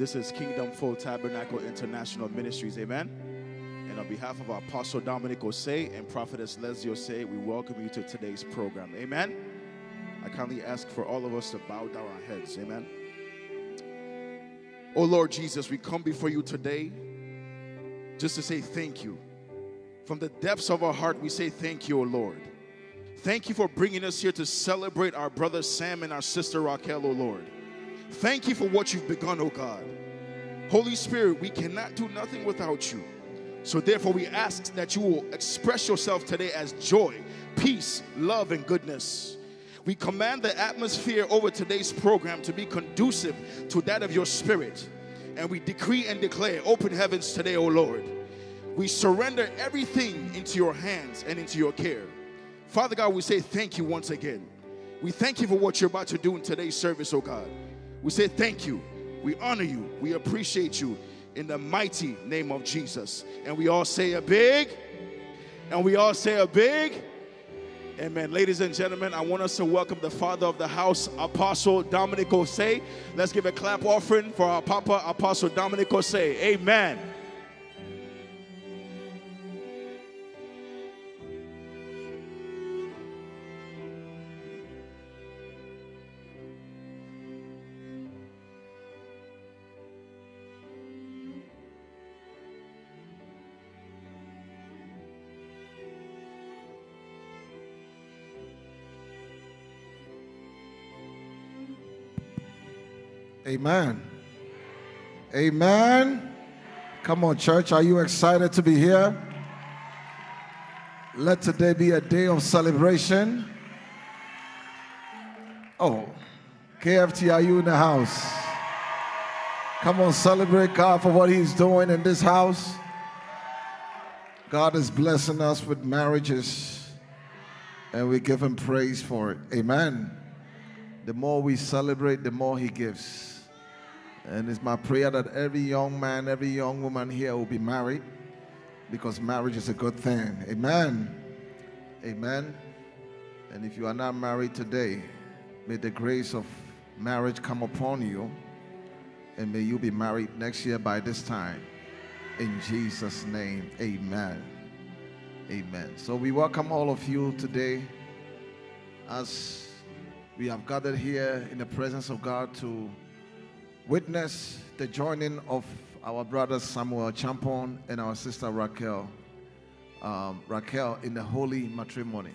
This is Kingdom Full Tabernacle International Ministries. Amen. And on behalf of our Apostle Dominic Osei and Prophetess Lesley Osei, we welcome you to today's program. Amen. I kindly ask for all of us to bow down our heads. Amen. Oh Lord Jesus, we come before you today just to say thank you. From the depths of our heart, we say thank you, O Lord. Thank you for bringing us here to celebrate our brother Sam and our sister Raquell, O Lord. Thank you for what you've begun, O God. Holy Spirit, we cannot do nothing without you. So therefore, we ask that you will express yourself today as joy, peace, love, and goodness. We command the atmosphere over today's program to be conducive to that of your spirit. And we decree and declare open heavens today, O Lord. We surrender everything into your hands and into your care. Father God, we say thank you once again. We thank you for what you're about to do in today's service, oh God. We say thank you. We honor you. We appreciate you in the mighty name of Jesus. And we all say a big, and we all say a big, Amen. Ladies and gentlemen, I want us to welcome the father of the house, Apostle Dominic Osei. Let's give a clap offering for our Papa, Apostle Dominic Osei. Amen. Amen. Amen. Come on, church. Are you excited to be here? Let today be a day of celebration. Oh, KFT, are you in the house? Come on, celebrate God for what He's doing in this house. God is blessing us with marriages, and we give Him praise for it. Amen. The more we celebrate, the more He gives. And it's my prayer that every young man, every young woman here will be married because marriage is a good thing. Amen. Amen. And if you are not married today, may the grace of marriage come upon you and may you be married next year by this time. In Jesus' name, amen. Amen. So we welcome all of you today as we have gathered here in the presence of God to witness the joining of our brother Samuel Acheampong and our sister Raquell, um, Raquell in the holy matrimony.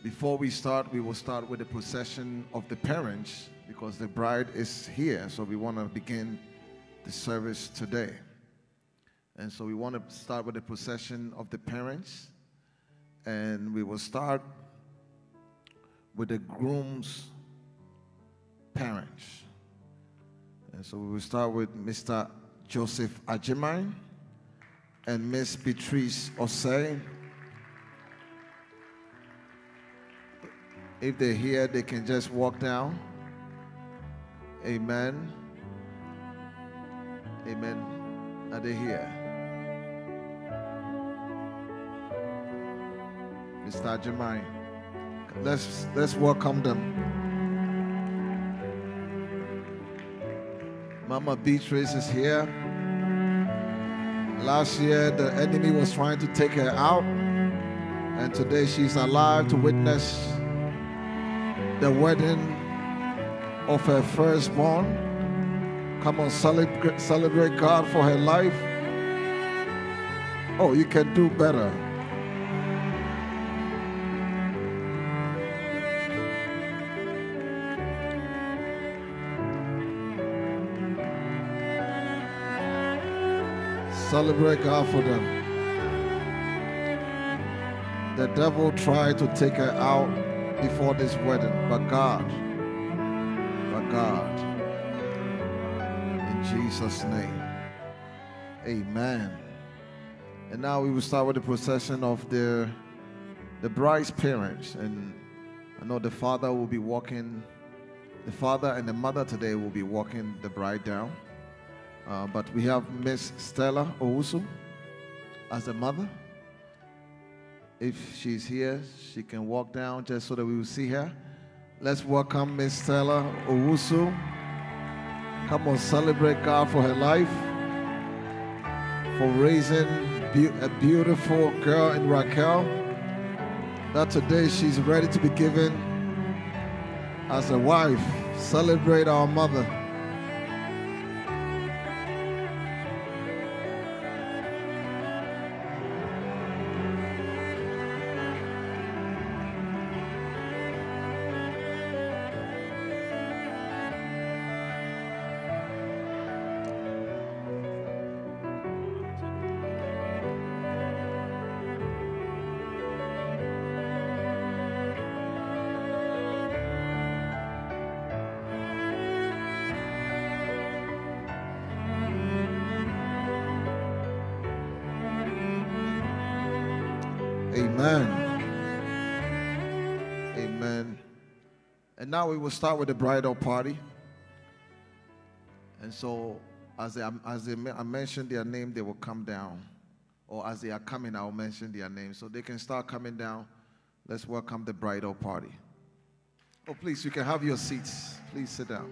Before we start, we will start with the procession of the parents because the bride is here. So we want to begin the service today. And so we want to start with the procession of the parents. And we will start with the groom's parents. And so we will start with Mr. Joseph Ajimai and Miss Beatrice Osei. If they're here, they can just walk down. Amen. Amen. Are they here? Mr. Ajimai. Let's let's welcome them. Mama Beatrice is here. Last year, the enemy was trying to take her out, and today she's alive to witness the wedding of her firstborn. Come on, celebrate, celebrate God for her life. Oh, you can do better. Celebrate God for them. The devil tried to take her out before this wedding, but God, but God, in Jesus' name, amen. And now we will start with the procession of the, the bride's parents. And I know the father will be walking, the father and the mother today will be walking the bride down. Uh, but we have Miss Stella Owusu as a mother. If she's here, she can walk down just so that we will see her. Let's welcome Miss Stella Owusu Come on, celebrate God for her life, for raising a beautiful girl in Raquell. That today she's ready to be given as a wife. Celebrate our mother. Now we will start with the bridal party. And so, as they, as they, I mention their name, they will come down. Or as they are coming, I'll mention their name. So they can start coming down. Let's welcome the bridal party. Oh, please, you can have your seats. Please sit down.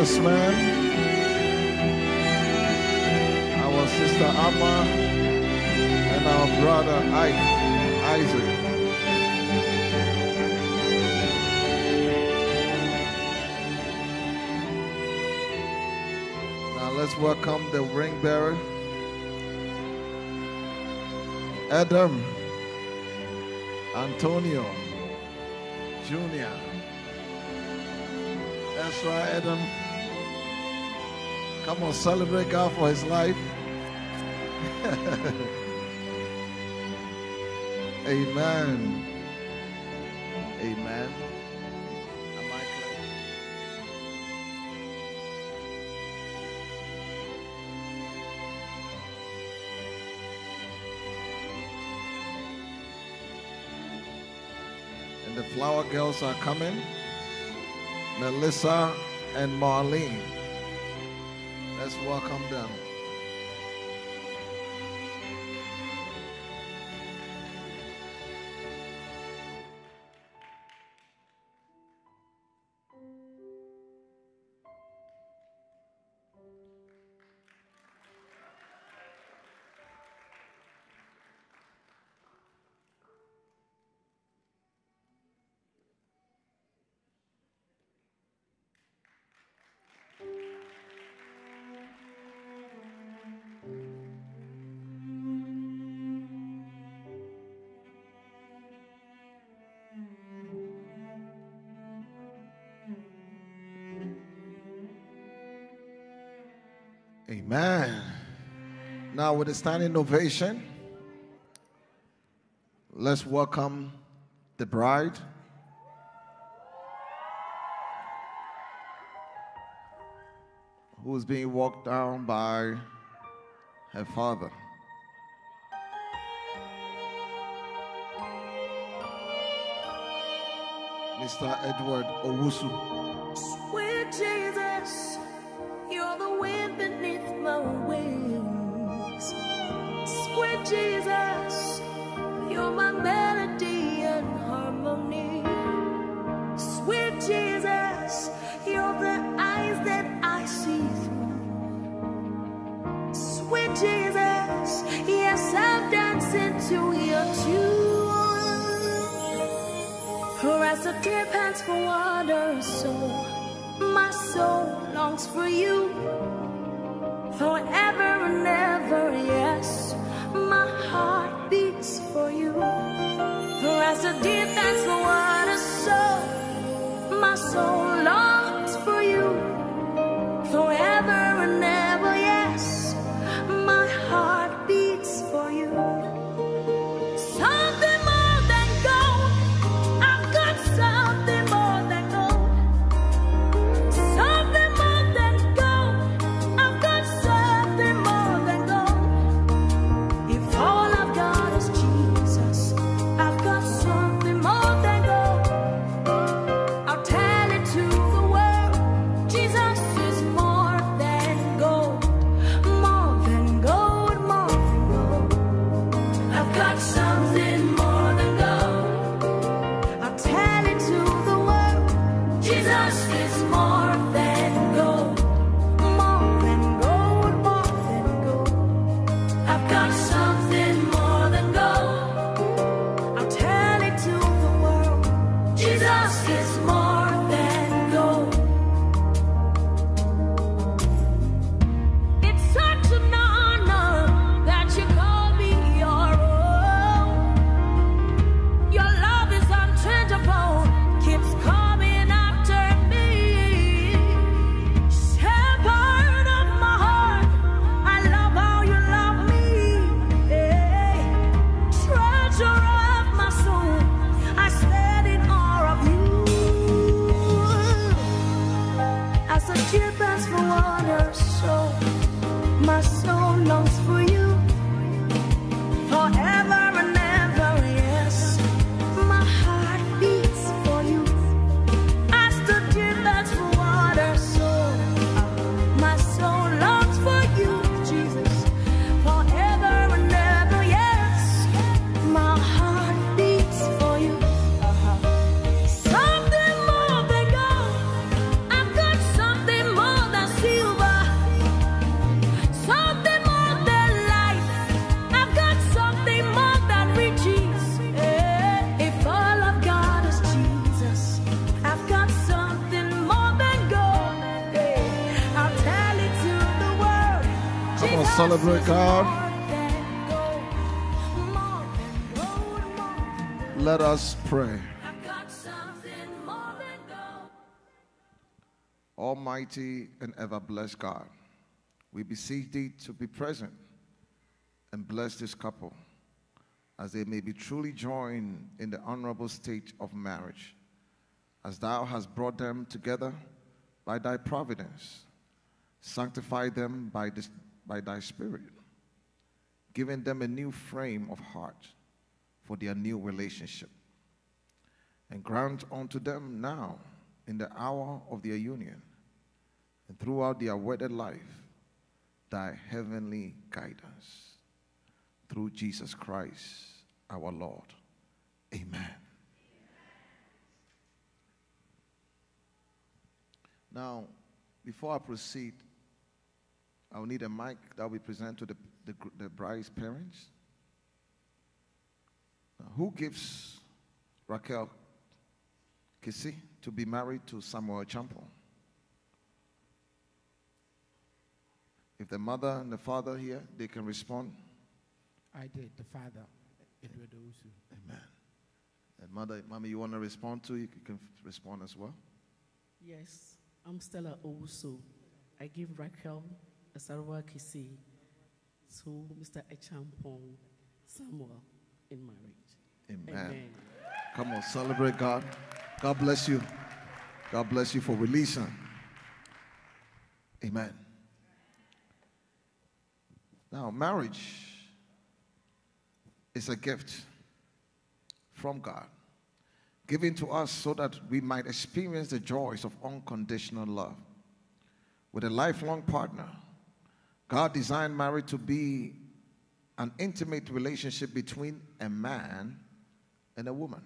Yes, man. Our sister Amma and our brother Ike, Isaac. Now let's welcome the ring bearer, Adam Antonio Jr. Ezra Adam. Come on, celebrate God for his life. Amen. Amen. Am I clear? And the flower girls are coming. Melissa and Marlene. Let's welcome them. Amen. Now, with a standing ovation, let's welcome the bride. Who's being walked down by her father. Mr. Edward Owusu. as a deer pants for water, so my soul longs for you. Forever and ever, yes, my heart beats for you. For as a deer pants for water, so my soul celebrate God. Let us pray. Almighty and ever blessed God, we beseech thee to be present and bless this couple as they may be truly joined in the honorable state of marriage, as thou hast brought them together by thy providence. Sanctify them by, this, by thy spirit, giving them a new frame of heart for their new relationship. And grant unto them now, in the hour of their union, and throughout their wedded life, thy heavenly guidance. Through Jesus Christ our Lord. Amen. Now, before I proceed, I'll need a mic that will be presented to the, the, the bride's parents. Now, who gives Raquell Kissi to be married to Samuel Acheampong? If the mother and the father here, they can respond. I did, the father, Edward Owusu. Amen. And mother, mommy, you want to respond to? You can respond as well. Yes, I'm Stella Owusu. I give Raquell Asarwa Kissi to Mr. Acheampong Samuel in marriage. Amen. Come on, celebrate God. God bless you. God bless you for releasing. Amen. Now, marriage is a gift from God, given to us so that we might experience the joys of unconditional love. With a lifelong partner, God designed marriage to be an intimate relationship between a man and a woman.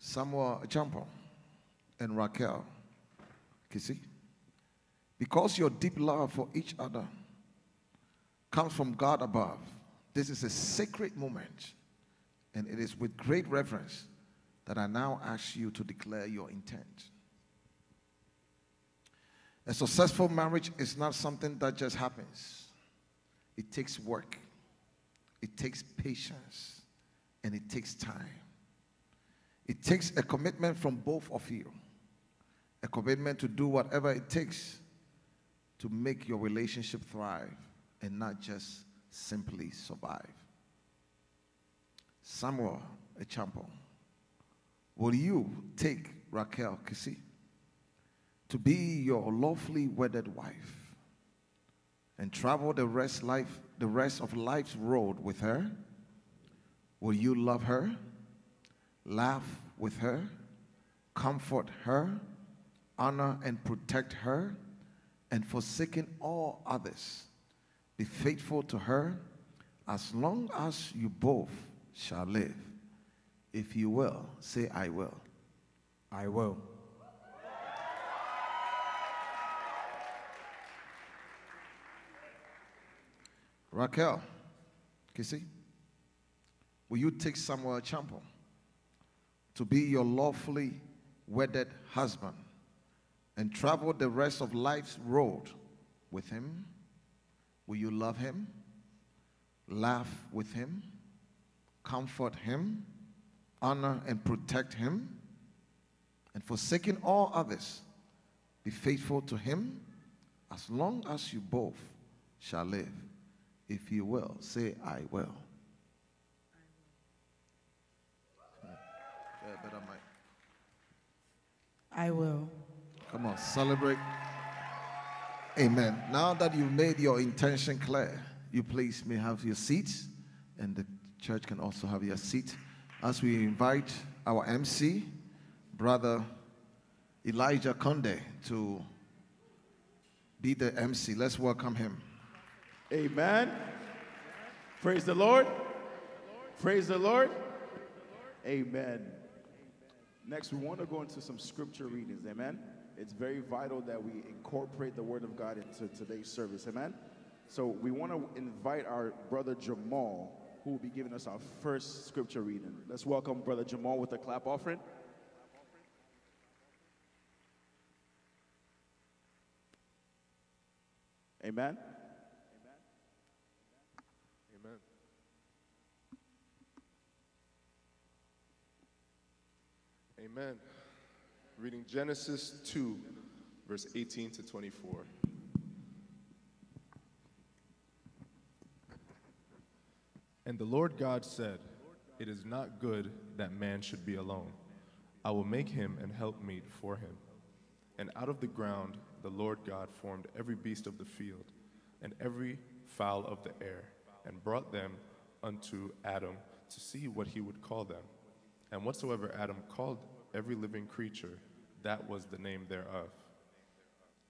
Samuel Acheampong and Raquell Kissi. Because your deep love for each other comes from God above, this is a sacred moment, and it is with great reverence that I now ask you to declare your intent. A successful marriage is not something that just happens, it takes work, it takes patience, and it takes time. It takes a commitment from both of you, a commitment to do whatever it takes to make your relationship thrive and not just simply survive. Samuel Acheampong, will you take Raquell Kissi to be your lawfully wedded wife and travel the rest life the rest of life's road with her? Will you love her, laugh with her, comfort her, honor and protect her, and forsaking all others? Be faithful to her as long as you both shall live. If you will, say, I will. I will. Raquell, Kissi, will you take Samuel Acheampong to be your lawfully wedded husband and travel the rest of life's road with him? Will you love him, laugh with him, comfort him, honor and protect him, and forsaking all others, be faithful to him as long as you both shall live? If you will, say, I will. Yeah, better mic. I will. Come on, celebrate. Amen. Now that you've made your intention clear, you please may have your seats, and the church can also have your seat as we invite our MC, Brother Elijah Conde, to be the MC. Let's welcome him. Amen. Praise the Lord. Praise the Lord. Amen. Next, we want to go into some scripture readings. Amen. It's very vital that we incorporate the Word of God into today's service. Amen. So we want to invite our brother Jamal, who will be giving us our first scripture reading. Let's welcome brother Jamal with a clap offering. Amen. Amen. Reading Genesis 2, verse 18 to 24. And the Lord God said, It is not good that man should be alone. I will make him an helpmeet for him. And out of the ground the Lord God formed every beast of the field and every fowl of the air, and brought them unto Adam to see what he would call them. And whatsoever Adam called every living creature, that was the name thereof.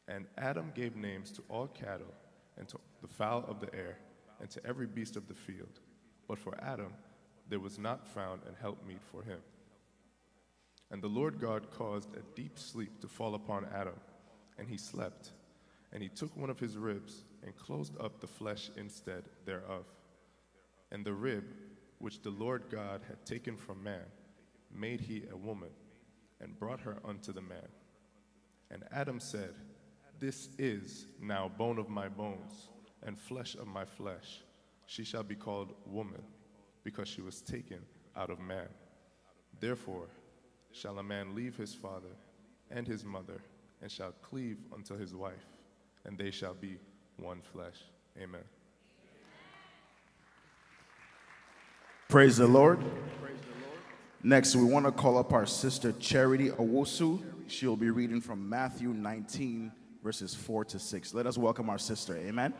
And Adam gave names to all cattle, and to the fowl of the air, and to every beast of the field. But for Adam there was not found an helpmeet for him. And the Lord God caused a deep sleep to fall upon Adam, and he slept. And he took one of his ribs and closed up the flesh instead thereof. And the rib which the Lord God had taken from man made he a woman, and brought her unto the man. And Adam said, This is now bone of my bones, and flesh of my flesh. She shall be called woman, because she was taken out of man. Therefore shall a man leave his father and his mother, and shall cleave unto his wife, and they shall be one flesh. Amen. Praise the Lord. Next, we want to call up our sister Charity Owusu. She'll be reading from Matthew 19, verses 4 to 6. Let us welcome our sister. Amen.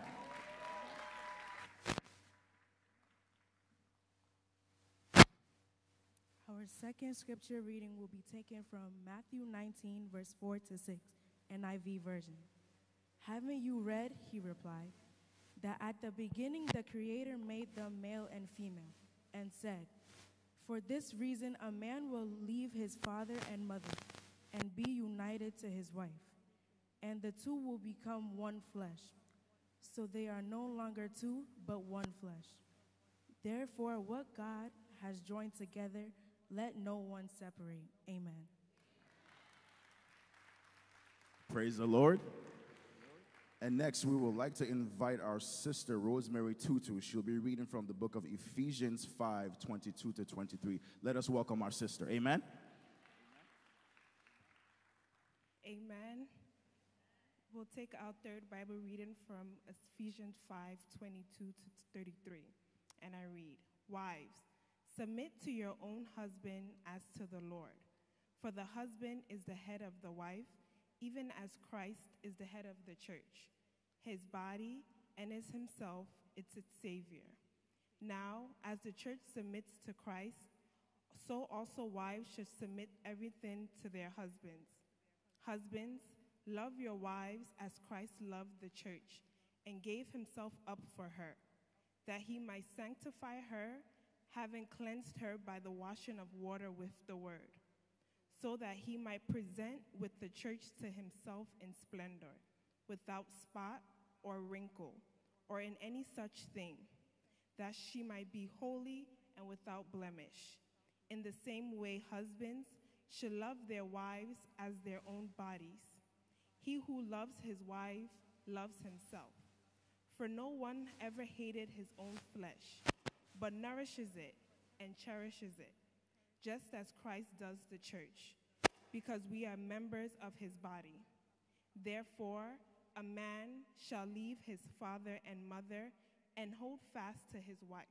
Our second scripture reading will be taken from Matthew 19, verse 4 to 6, NIV version. Haven't you read, he replied, that at the beginning the Creator made them male and female, and said, For this reason a man will leave his father and mother and be united to his wife, and the two will become one flesh. So they are no longer two, but one flesh. Therefore, what God has joined together, let no one separate. Amen. Praise the Lord. And next, we would like to invite our sister Rosemary Tutu. She'll be reading from the book of Ephesians 5 22 to 23. Let us welcome our sister. Amen. Amen. We'll take our third Bible reading from Ephesians 5 22 to 33. And I read Wives, submit to your own husband as to the Lord. For the husband is the head of the wife, even as Christ is the head of the church, his body, and is himself its, its Savior. Now, as the church submits to Christ, so also wives should submit everything to their husbands. Husbands, love your wives as Christ loved the church and gave himself up for her, that he might sanctify her, having cleansed her by the washing of water with the word, so that he might present with the church to himself in splendor, without spot or wrinkle, or in any such thing, that she might be holy and without blemish. In the same way, husbands should love their wives as their own bodies. He who loves his wife loves himself. For no one ever hated his own flesh, but nourishes it and cherishes it, just as Christ does the church, because we are members of his body. Therefore, a man shall leave his father and mother and hold fast to his wife,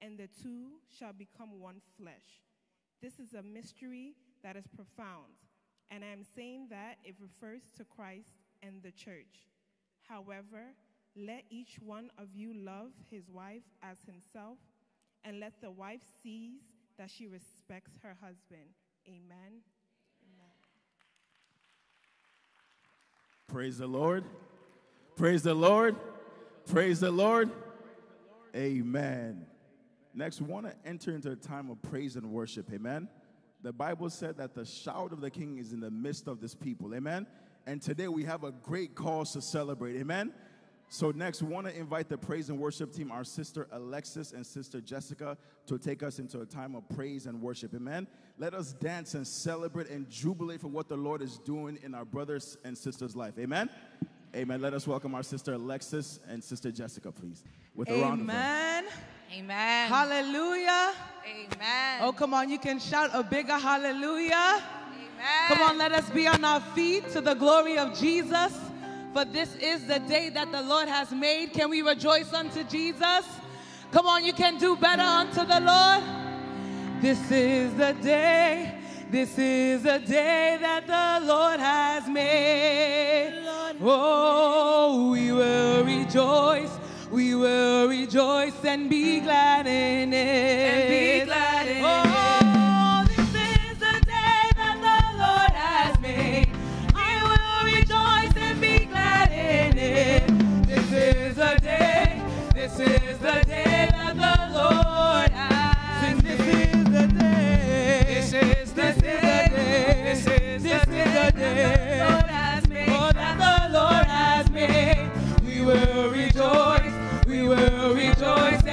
and the two shall become one flesh. This is a mystery that is profound, and I am saying that it refers to Christ and the church. However, let each one of you love his wife as himself, and let the wife seize that she respects her husband. Amen. Amen. Praise the Lord. Praise the Lord. Praise the Lord. Amen. Next, we want to enter into a time of praise and worship. Amen. The Bible said that the shout of the king is in the midst of this people. Amen. And today we have a great cause to celebrate. Amen. So, next, we want to invite the praise and worship team, our sister Alexis and sister Jessica, to take us into a time of praise and worship. Amen. Let us dance and celebrate and jubilate for what the Lord is doing in our brothers and sisters' life. Amen. Amen. Let us welcome our sister Alexis and sister Jessica, please, with Amen. a round of amen, Amen. Hallelujah. Amen. Oh, come on, you can shout a bigger hallelujah. Amen. Come on, let us be on our feet to the glory of Jesus. But this is the day that the Lord has made. Can we rejoice unto Jesus? Come on, you can do better unto the Lord. This is the day. This is the day that the Lord has made. Oh, we will rejoice. We will rejoice and be glad in it. And be glad in it. Oh, rejoice.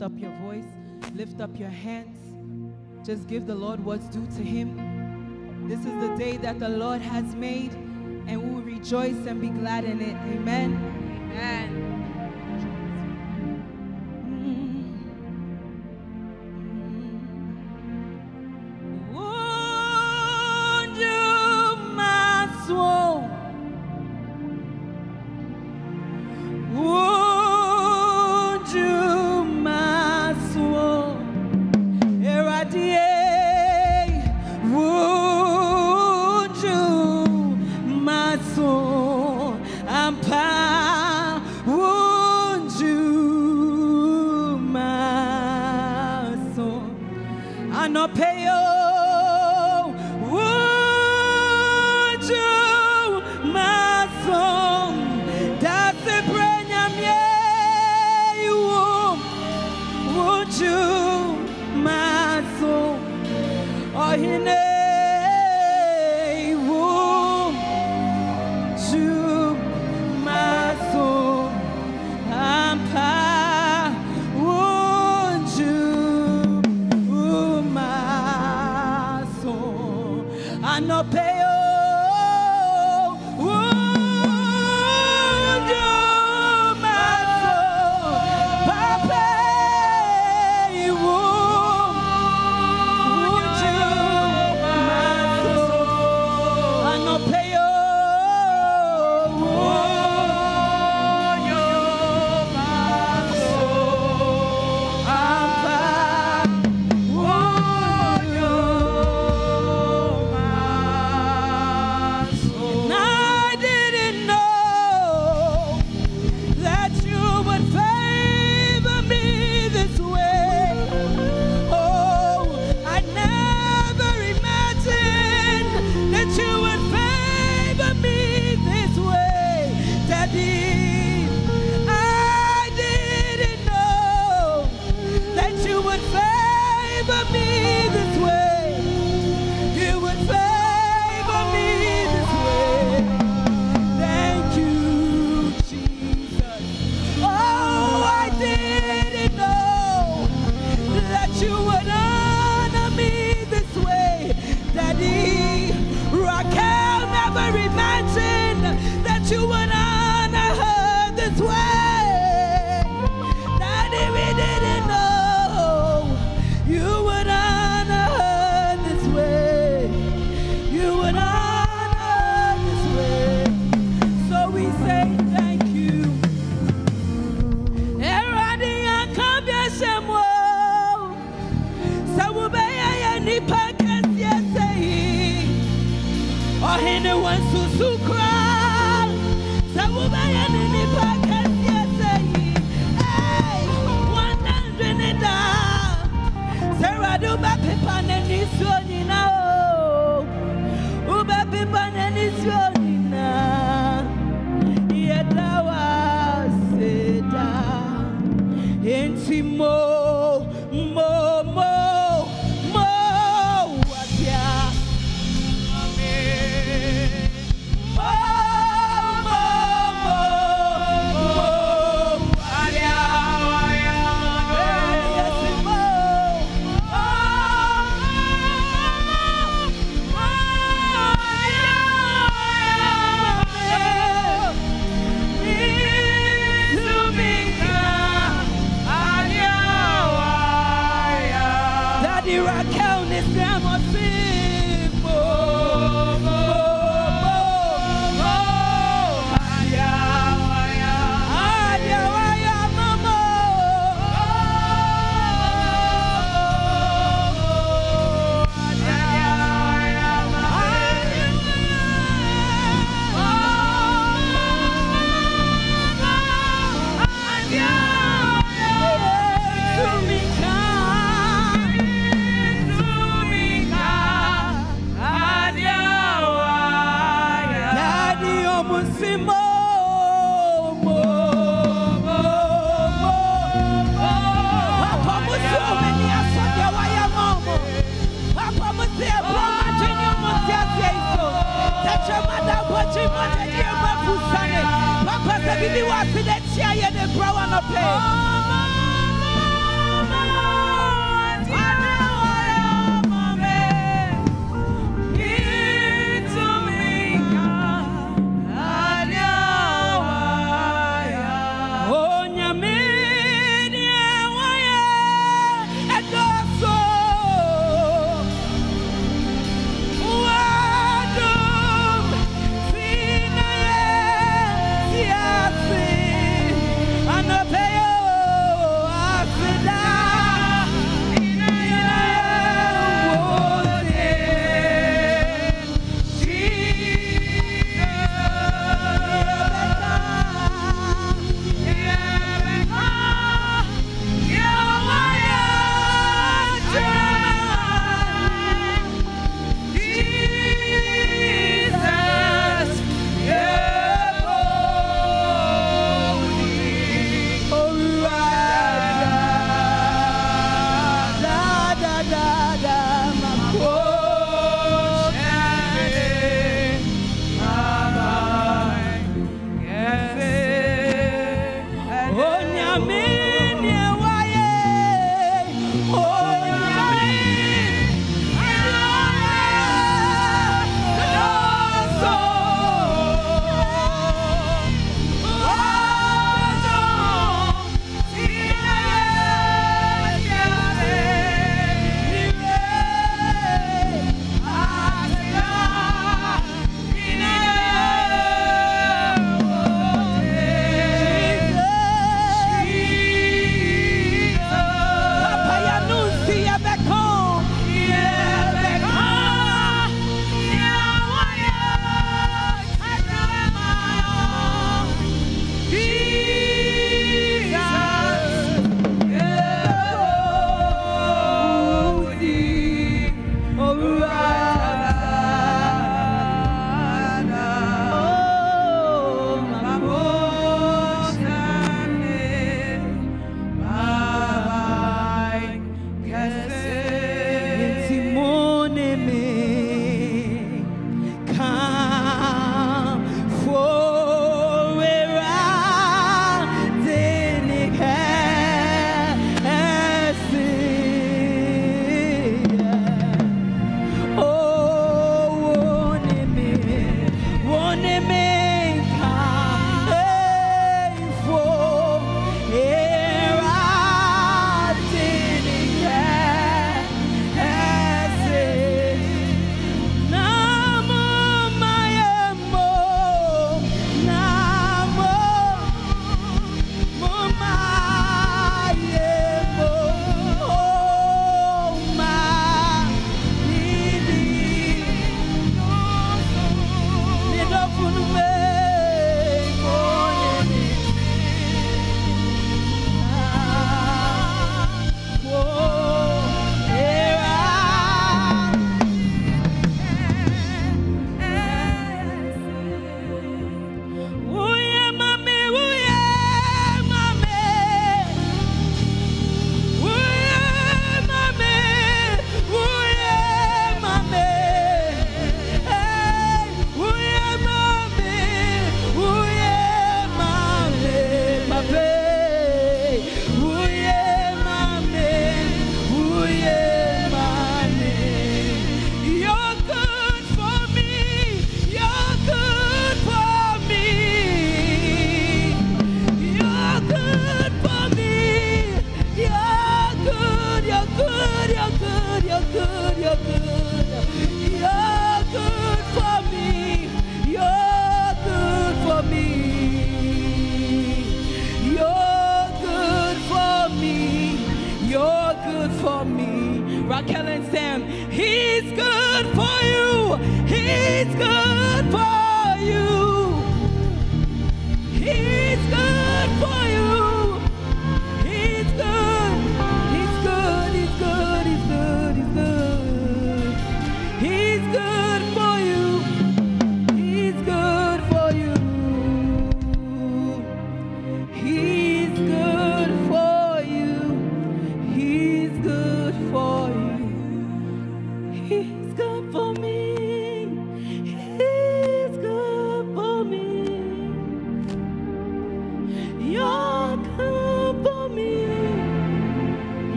lift up your voice, lift up your hands. Just give the Lord what's due to him. This is the day that the Lord has made, and we will rejoice and be glad in it. Amen.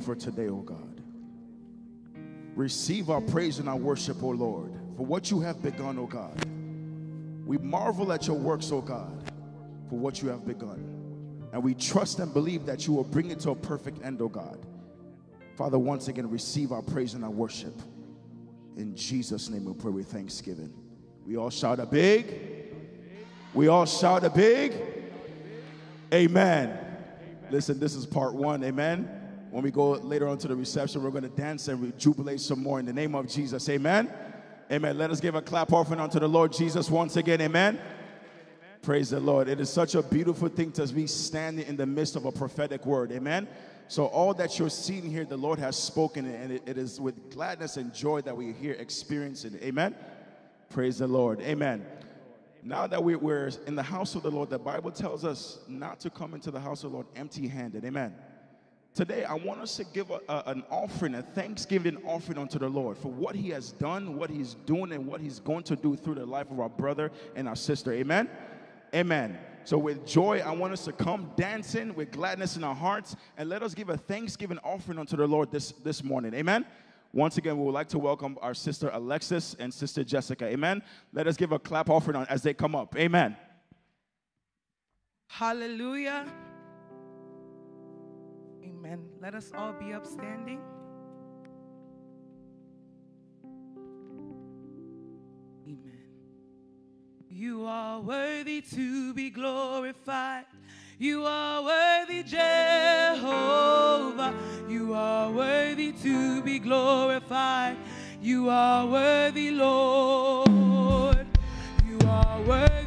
You for today, oh God. Receive our praise and our worship, oh Lord, for what you have begun, oh God. We marvel at your works, oh God, for what you have begun. And we trust and believe that you will bring it to a perfect end, oh God. Father, once again, receive our praise and our worship. In Jesus' name we pray with thanksgiving. We all shout a big. We all shout a big. Amen. Listen, this is part one. Amen. When we go later on to the reception, we're going to dance and jubilate some more in the name of Jesus. Amen. Amen. Let us give a clap offering unto the Lord Jesus once again. Amen. Praise the Lord. It is such a beautiful thing to be standing in the midst of a prophetic word. Amen. So, all that you're seeing here, the Lord has spoken, and it, it is with gladness and joy that we here experiencing it. Amen. Praise the Lord. Amen. Now that we, we're in the house of the Lord, the Bible tells us not to come into the house of the Lord empty handed. Amen. Today, I want us to give a, a- an offering, a thanksgiving offering unto the Lord for what He has done, what He's doing, and what He's going to do through the life of our brother and our sister. Amen. Amen. So, with joy, I want us to come dancing with gladness in our hearts and let us give a thanksgiving offering unto the Lord this, this morning. Amen. Once again, we would like to welcome our sister Alexis and sister Jessica. Amen. Let us give a clap offering on as they come up. Amen. Hallelujah. Amen. Let us all be upstanding. Amen. You are worthy to be glorified. You are worthy, Jehovah. You are worthy to be glorified. You are worthy, Lord. You are worthy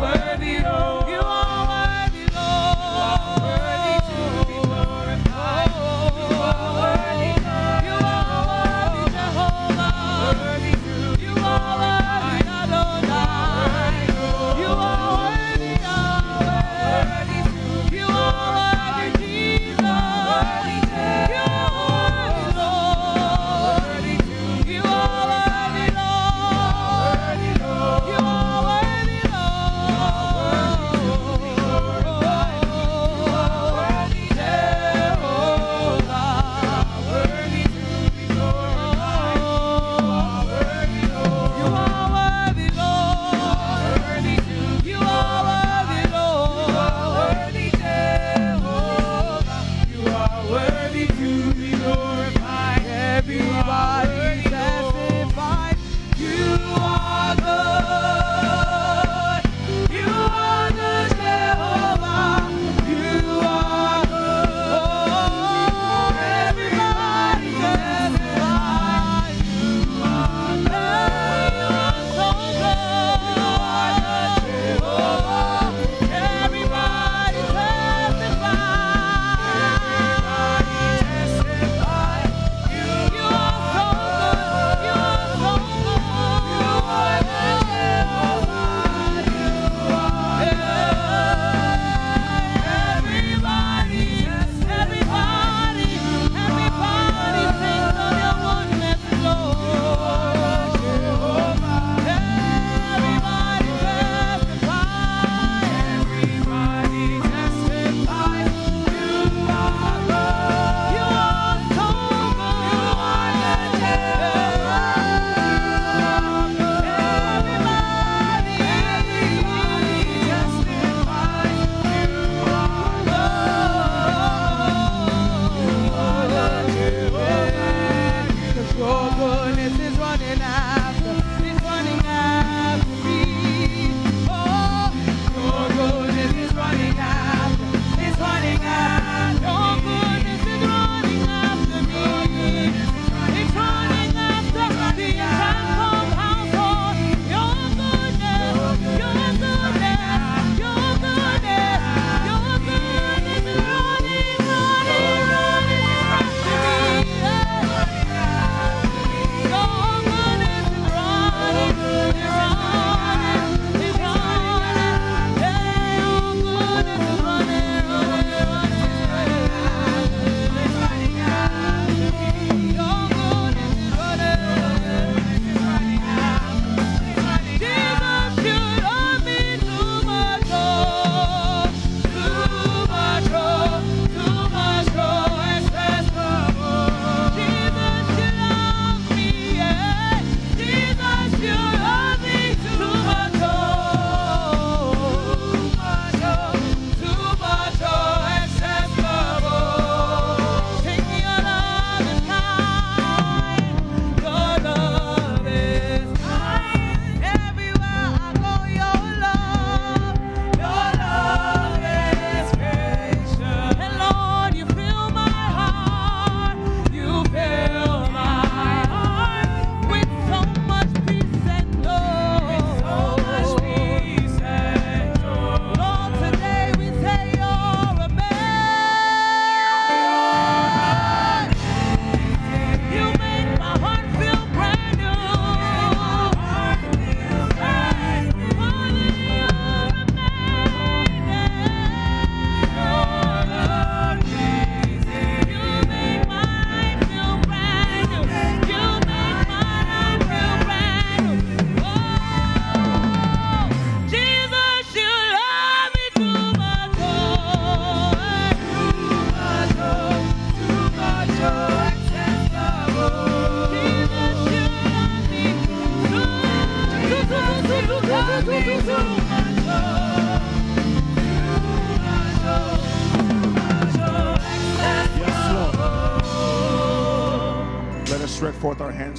worthy, Lord.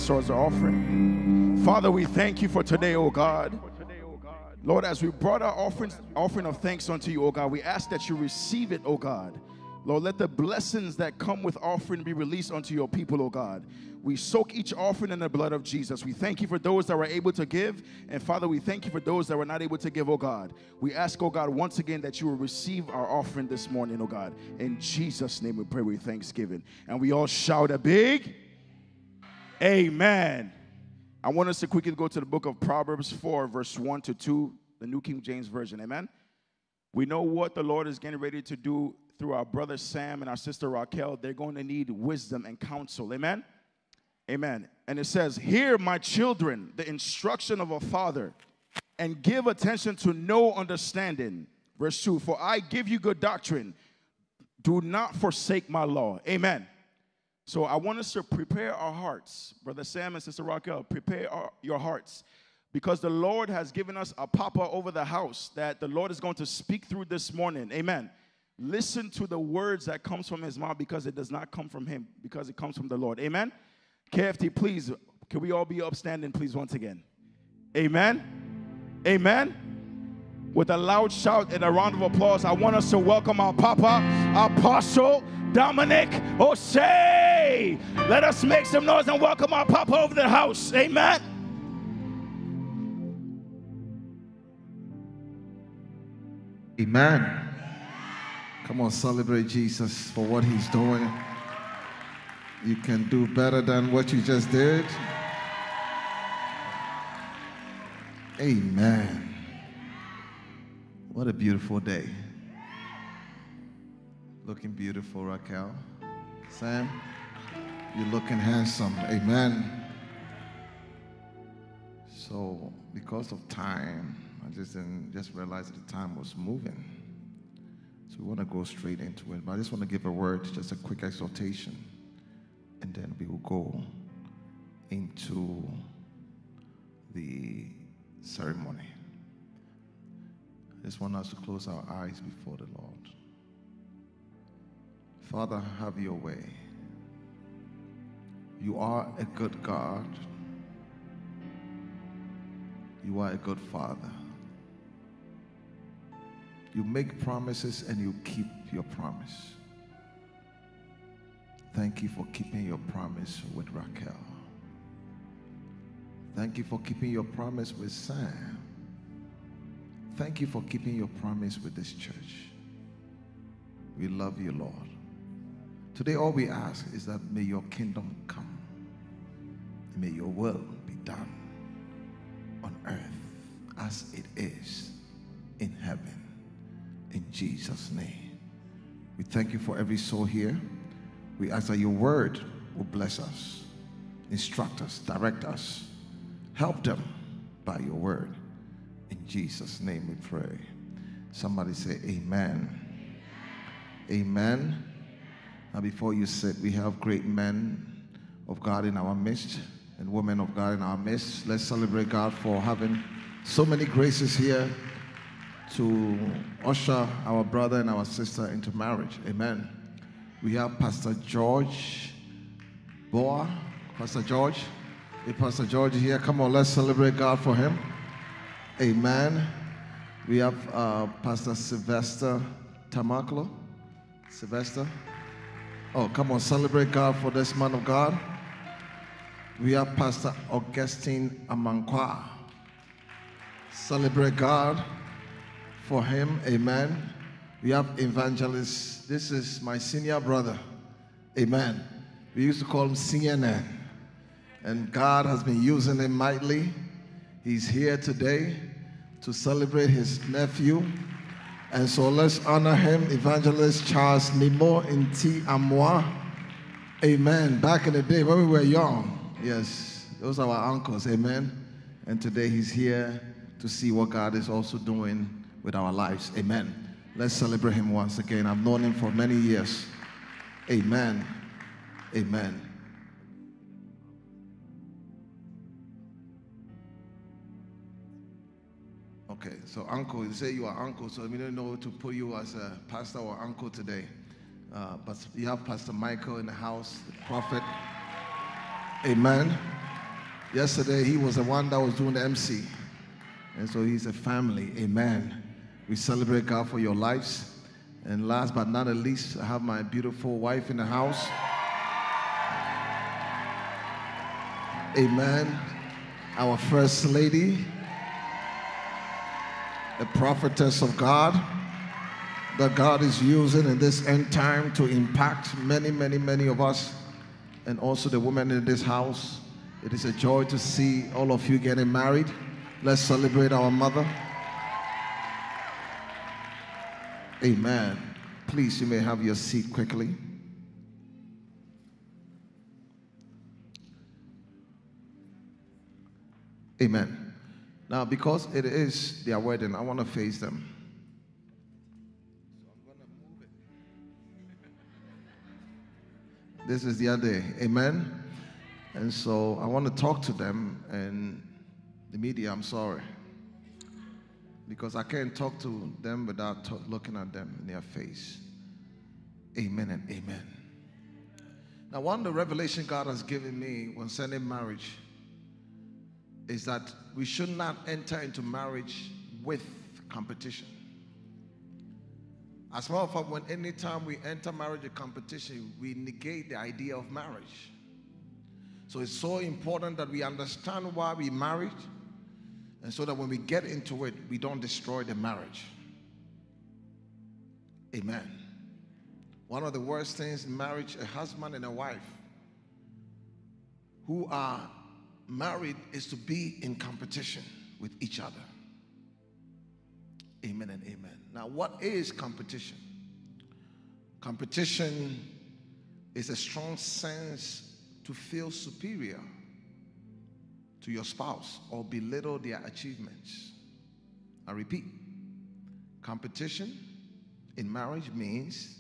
Towards the offering. Father, we thank you for today, O God. Lord, as we brought our offering, offering of thanks unto you, O God, we ask that you receive it, O God. Lord, let the blessings that come with offering be released unto your people, O God. We soak each offering in the blood of Jesus. We thank you for those that were able to give. And Father, we thank you for those that were not able to give, oh God. We ask, oh God, once again that you will receive our offering this morning, oh God. In Jesus' name we pray with thanksgiving. And we all shout a big Amen. I want us to quickly go to the book of Proverbs 4, verse 1 to 2, the New King James Version. Amen. We know what the Lord is getting ready to do through our brother Sam and our sister Raquell. They're going to need wisdom and counsel. Amen. Amen. And it says, Hear, my children, the instruction of a father, and give attention to no understanding. Verse 2 For I give you good doctrine. Do not forsake my law. Amen. So I want us to prepare our hearts. Brother Sam and Sister Raquell, prepare our, your hearts. Because the Lord has given us a papa over the house that the Lord is going to speak through this morning. Amen. Listen to the words that comes from his mouth because it does not come from him, because it comes from the Lord. Amen. KFT, please, can we all be upstanding, please, once again? Amen. Amen. With a loud shout and a round of applause, I want us to welcome our Papa, Apostle Dominic Let us make some noise and welcome our Papa over the house. Amen. Amen. Come on, celebrate Jesus for what he's doing. You can do better than what you just did. Amen. What a beautiful day. Looking beautiful, Raquell. Sam, you're looking handsome. Amen. So, because of time, I just didn't just realized the time was moving. So we want to go straight into it. But I just want to give a word, just a quick exhortation, and then we will go into the ceremony. I just want us to close our eyes before the Lord. Father, have your way. You are a good God. You are a good Father. You make promises and you keep your promise. Thank you for keeping your promise with Raquell. Thank you for keeping your promise with Sam. Thank you for keeping your promise with this church. We love you, Lord. Today, all we ask is that may your kingdom come. May your will be done on earth as it is in heaven. In Jesus' name. We thank you for every soul here. We ask that your word will bless us, instruct us, direct us, help them by your word. In Jesus' name we pray. Somebody say, Amen. Amen. Now, before you sit, we have great men of God in our midst and women of God in our midst. Let's celebrate God for having so many graces here to usher our brother and our sister into marriage. Amen. We have Pastor George Boa. Pastor George. Hey, Pastor George here. Come on, let's celebrate God for him. Amen. We have uh, Pastor Sylvester Tamaklo. Sylvester. Oh, come on, celebrate God for this man of God. We have Pastor Augustine Amankwa. Celebrate God for him. Amen. We have evangelist. This is my senior brother. Amen. We used to call him CNN. And God has been using him mightily. He's here today to celebrate his nephew. And so let's honor him, Evangelist Charles Nimo Inti Amwa. Amen. Back in the day when we were young, yes, those are our uncles. Amen. And today he's here to see what God is also doing with our lives. Amen. Let's celebrate him once again. I've known him for many years. Amen. Amen. Okay, so uncle, you say you are uncle, so we don't know to put you as a pastor or uncle today. Uh, but you have Pastor Michael in the house, the prophet. Amen. Yesterday, he was the one that was doing the MC. And so he's a family. Amen. We celebrate God for your lives. And last but not the least, I have my beautiful wife in the house. Amen. Our first lady, the prophetess of God that God is using in this end time to impact many, many, many of us, and also the women in this house. It is a joy to see all of you getting married. Let's celebrate our mother. Amen. Please, you may have your seat quickly. Amen. Now, because it is their wedding, I want to face them. This is their day. Amen. And so I want to talk to them and the media, I'm sorry. Because I can't talk to them without looking at them in their face. Amen and amen. Now, one of the revelation God has given me concerning marriage is that we should not enter into marriage with competition. As a matter of fact, when anytime we enter marriage with competition, we negate the idea of marriage. So it's so important that we understand why we married, and so that when we get into it, we don't destroy the marriage. Amen. One of the worst things in marriage, a husband and a wife who are married, is to be in competition with each other. Amen and amen. Now, what is competition? Competition is a strong sense to feel superior to your spouse or belittle their achievements. I repeat, competition in marriage means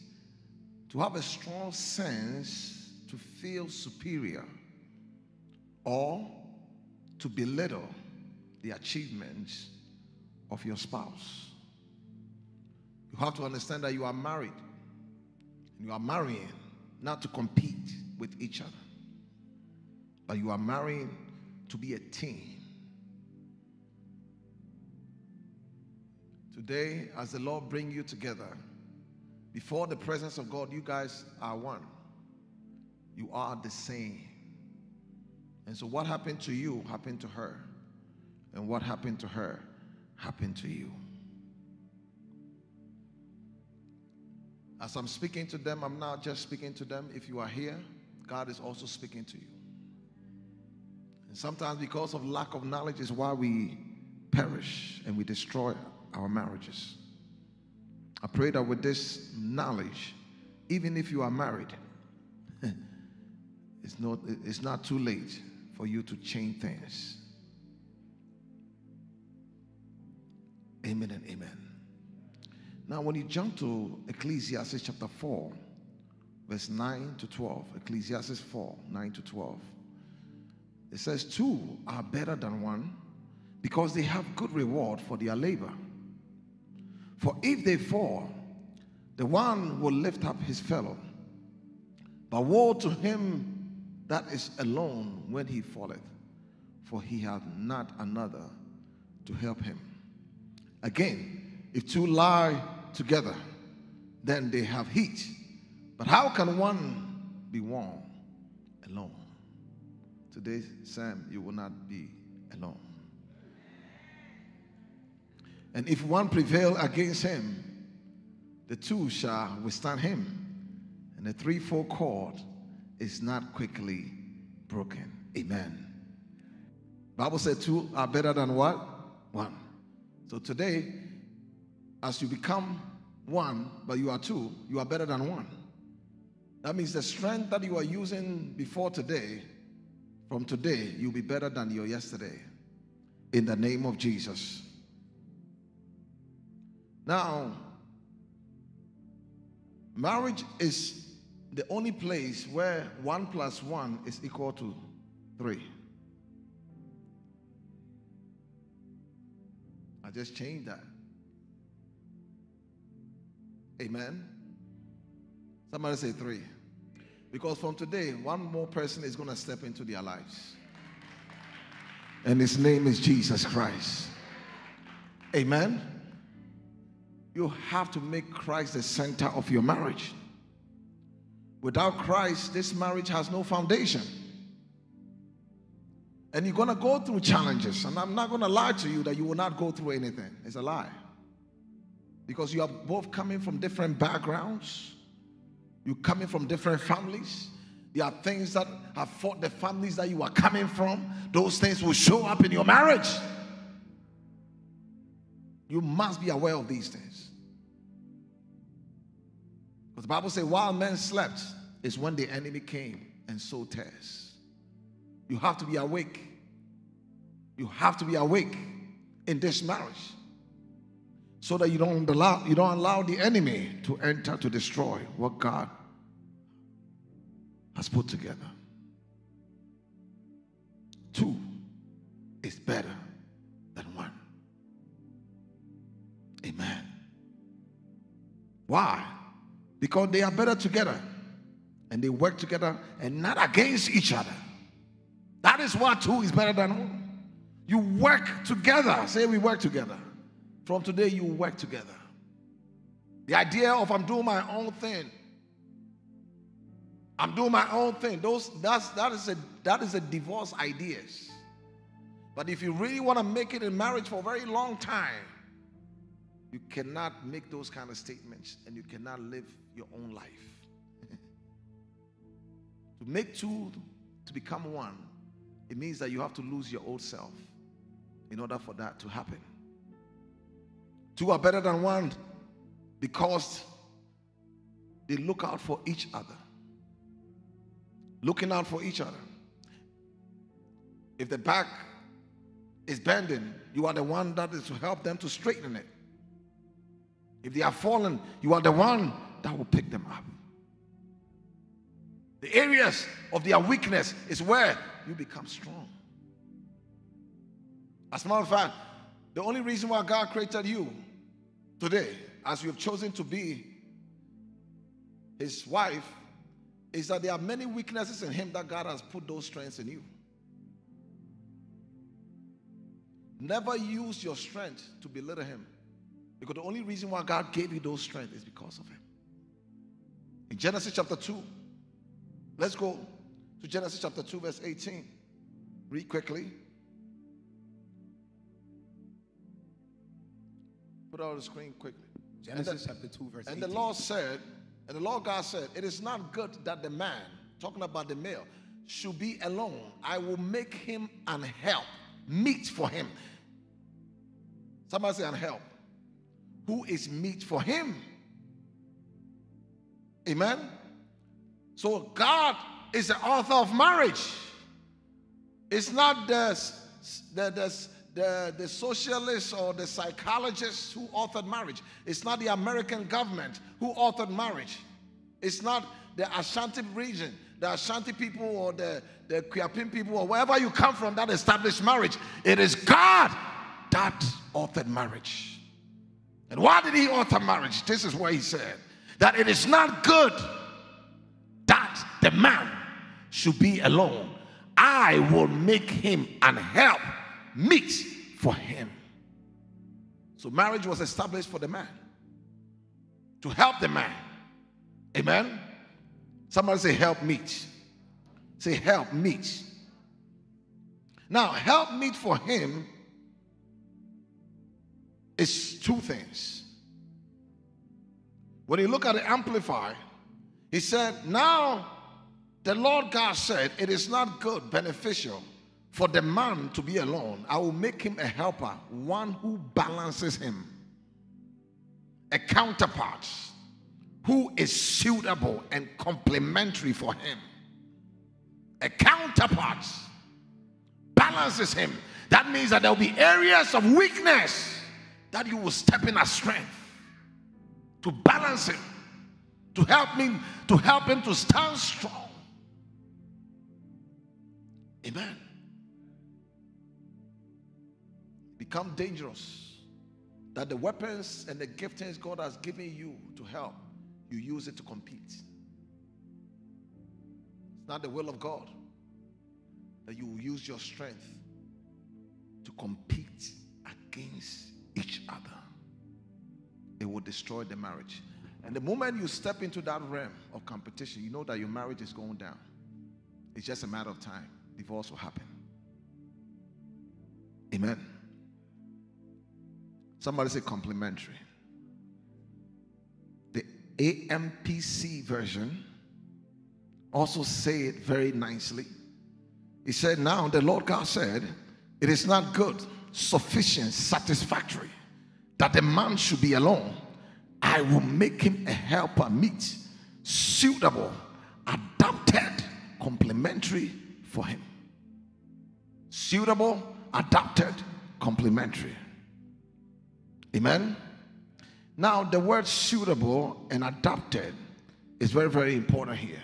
to have a strong sense to feel superior or to belittle the achievements of your spouse. You have to understand that you are married. And you are marrying not to compete with each other, but you are marrying to be a team. Today, as the Lord bring you together, before the presence of God, you guys are one. You are the same. And so, what happened to you happened to her. And what happened to her happened to you. As I'm speaking to them, I'm not just speaking to them. If you are here, God is also speaking to you. And sometimes, because of lack of knowledge, is why we perish and we destroy our marriages. I pray that with this knowledge, even if you are married, it's not, it's not too late for you to change things. Amen and amen. Now, when you jump to Ecclesiastes chapter 4, verse 9 to 12, Ecclesiastes 4, 9 to 12, it says, Two are better than one because they have good reward for their labor. For if they fall, the one will lift up his fellow. But woe to him that is alone when he falleth, for he hath not another to help him. Again, if two lie together, then they have heat. But how can one be warm alone? Today, Sam, you will not be alone. And if one prevail against him, the two shall withstand him. And the threefold cord is not quickly broken. Amen. Bible said two are better than what? One. So today, as you become one, but you are two, you are better than one. That means the strength that you are using before today, from today, you'll be better than your yesterday. In the name of Jesus. Now, marriage is the only place where one plus one is equal to three. I just changed that. Amen. Somebody say three. Because from today, one more person is going to step into their lives. And his name is Jesus Christ. Amen. You have to make Christ the center of your marriage. Without Christ, this marriage has no foundation. And you're going to go through challenges. And I'm not going to lie to you that you will not go through anything. It's a lie. Because you are both coming from different backgrounds, you're coming from different families. There are things that have fought the families that you are coming from. Those things will show up in your marriage. You must be aware of these things. Because the Bible says, while men slept, is when the enemy came and sowed tares. You have to be awake. You have to be awake in this marriage so that you don't allow you don't allow the enemy to enter to destroy what God has put together. Two is better than one. Amen. Why? Because they are better together and they work together and not against each other. That is why two is better than one. You work together. Say we work together. From today, you work together. The idea of I'm doing my own thing. I'm doing my own thing. Those that's that is a that is a divorce ideas. But if you really want to make it in marriage for a very long time, you cannot make those kind of statements and you cannot live your own life. to make two to become one, it means that you have to lose your old self in order for that to happen. Two are better than one because they look out for each other. Looking out for each other. If the back is bending, you are the one that is to help them to straighten it. If they are fallen, you are the one that will pick them up. The areas of their weakness is where you become strong. As a matter of fact, the only reason why God created you today, as you have chosen to be his wife, is that there are many weaknesses in him that God has put those strengths in you. Never use your strength to belittle him. Because the only reason why God gave you those strengths is because of him. In Genesis chapter 2, let's go to Genesis chapter 2, verse 18. Read quickly. Put it on the screen quickly. Genesis and the, chapter 2, verse And 18. the Lord said, and the Lord God said, It is not good that the man, talking about the male, should be alone. I will make him an help, meet for him. Somebody say, an help. Who is meet for him? Amen. So God is the author of marriage. It's not the, the, the, the, the socialists or the psychologists who authored marriage. It's not the American government who authored marriage. It's not the Ashanti region, the Ashanti people or the, the Kuyapin people or wherever you come from that established marriage. It is God that authored marriage. And why did he author marriage? This is what he said that it is not good that the man should be alone. I will make him an help meet for him. So marriage was established for the man to help the man. Amen. Somebody say help meet. Say help meet. Now, help meet for him is two things. When you look at the Amplified, he said, Now the Lord God said, It is not good, beneficial for the man to be alone. I will make him a helper, one who balances him, a counterpart who is suitable and complementary for him. A counterpart balances him. That means that there will be areas of weakness that you will step in as strength to balance him, to help me, to help him to stand strong. Amen. Become dangerous. That the weapons and the giftings God has given you to help, you use it to compete. It's not the will of God. That you will use your strength to compete against each other. It will destroy the marriage. And the moment you step into that realm of competition, you know that your marriage is going down. It's just a matter of time. Divorce will happen. Amen. Somebody say complementary. The AMPC version also say it very nicely. He said, Now the Lord God said, It is not good, sufficient, satisfactory that the man should be alone. I will make him a helper meet, suitable, adapted, complementary for him. Suitable, adapted, complementary. Amen. Now, the word suitable and adapted is very, very important here.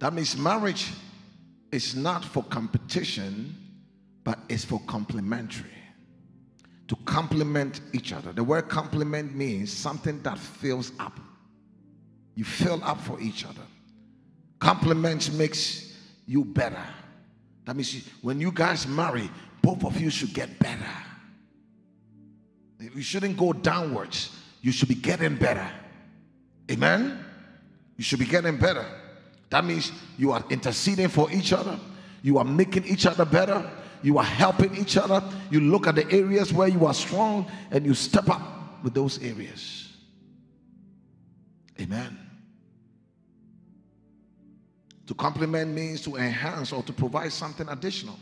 That means marriage is not for competition, but it's for complementary. To complement each other. The word complement means something that fills up. You fill up for each other. Complements makes you better. That means you- when you guys marry, both of you should get better. You shouldn't go downwards. You should be getting better. Amen. You should be getting better. That means you are interceding for each other. You are making each other better. You are helping each other. You look at the areas where you are strong and you step up with those areas. Amen. To complement means to enhance or to provide something additional.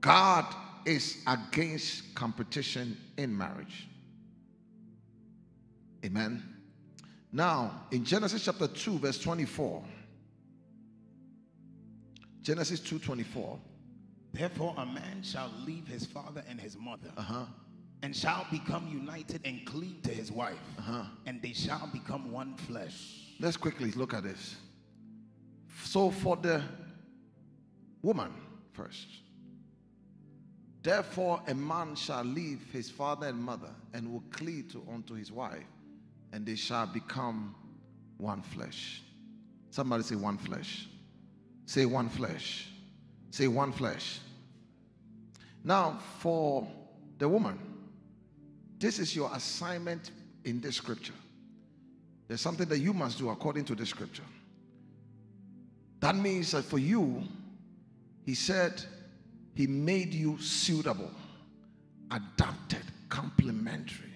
God is against competition in marriage. Amen. Now, in Genesis chapter 2, verse 24, Genesis 2:24. Therefore, a man shall leave his father and his mother, uh-huh, and shall become united and cleave to his wife, uh-huh. and they shall become one flesh. Let's quickly look at this. So, for the woman first, therefore, a man shall leave his father and mother and will cleave to unto his wife, and they shall become one flesh. Somebody say one flesh. Say one flesh. Say one flesh. Now, for the woman, this is your assignment in this scripture. There's something that you must do according to the scripture. That means that for you, he said he made you suitable, adapted, complementary.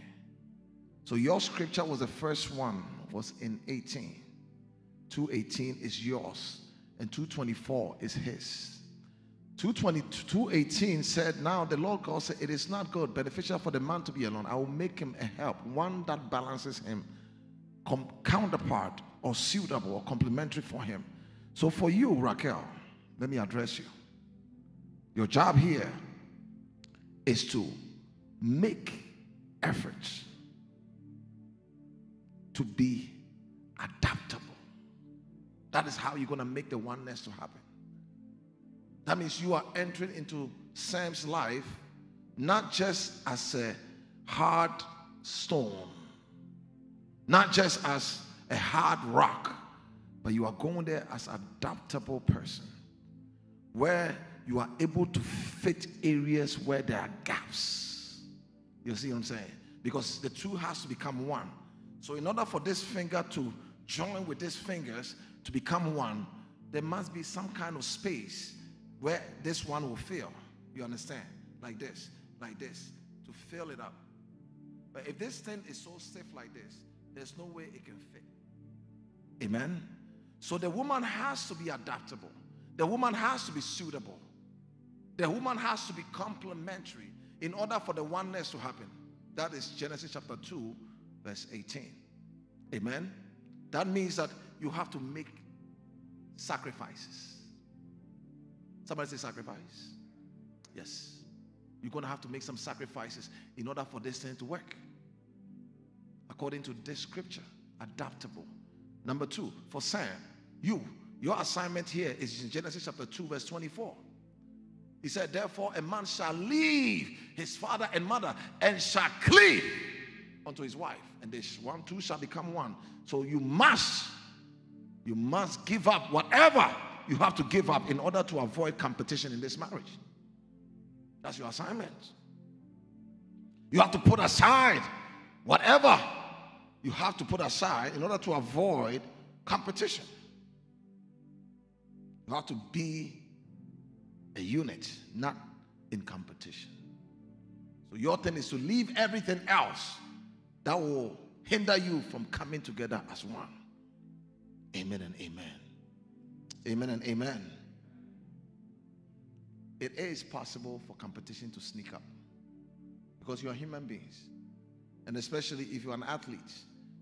So your scripture was the first one, was in 18. 218 is yours, and 224 is his. 220, 218 said, Now the Lord God said, It is not good, beneficial for the man to be alone. I will make him a help, one that balances him, com- counterpart or suitable or complementary for him. So for you, Raquell, let me address you. Your job here is to make efforts to be adaptable. That is how you're going to make the oneness to happen. That means you are entering into Sam's life not just as a hard stone, not just as a hard rock, but you are going there as adaptable person where you are able to fit areas where there are gaps. You see what I'm saying? Because the two has to become one. So, in order for this finger to join with these fingers to become one, there must be some kind of space where this one will fill. You understand? Like this, like this, to fill it up. But if this thing is so stiff like this, there's no way it can fit. Amen. So the woman has to be adaptable. The woman has to be suitable. The woman has to be complementary in order for the oneness to happen. That is Genesis chapter 2, verse 18. Amen. That means that you have to make sacrifices. Somebody say sacrifice. Yes. You're going to have to make some sacrifices in order for this thing to work. According to this scripture, adaptable. Number two, for Sam, you, your assignment here is in Genesis chapter 2, verse 24. He said, Therefore, a man shall leave his father and mother and shall cleave unto his wife, and this one two shall become one. So you must You must give up whatever you have to give up in order to avoid competition in this marriage. That's your assignment. You have to put aside whatever you have to put aside in order to avoid competition. You have to be a unit, not in competition. So your thing is to leave everything else that will hinder you from coming together as one. Amen and amen. Amen and amen. It is possible for competition to sneak up because you are human beings. And especially if you're an athlete,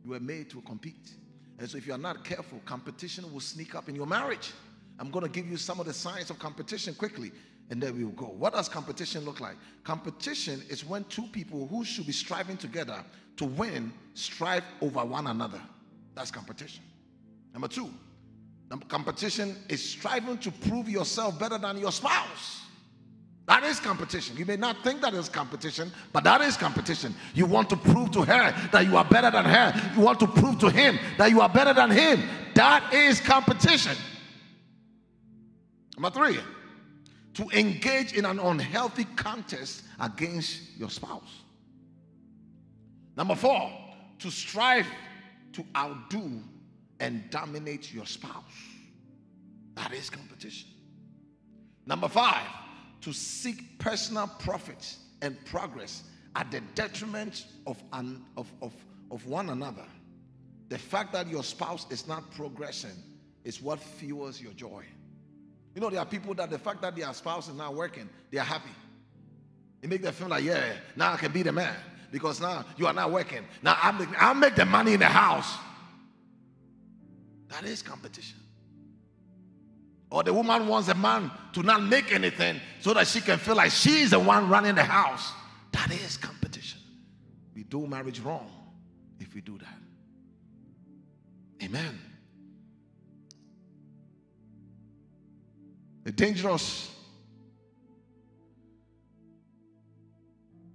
you were made to compete. And so if you are not careful, competition will sneak up in your marriage. I'm going to give you some of the signs of competition quickly and then we will go. What does competition look like? Competition is when two people who should be striving together to win strive over one another. That's competition. Number two, competition is striving to prove yourself better than your spouse. That is competition. You may not think that is competition, but that is competition. You want to prove to her that you are better than her. You want to prove to him that you are better than him. That is competition. Number three, to engage in an unhealthy contest against your spouse. Number four, to strive to outdo and dominate your spouse. That is competition. Number five, to seek personal profit and progress at the detriment of, an, of, of, of one another. The fact that your spouse is not progressing is what fuels your joy. You know, there are people that the fact that their spouse is not working, they are happy. It makes them feel like, yeah, now I can be the man because now you are not working. Now I'll make, I'll make the money in the house. That is competition. Or the woman wants a man to not make anything so that she can feel like she's the one running the house. That is competition. We do marriage wrong if we do that. Amen. The dangerous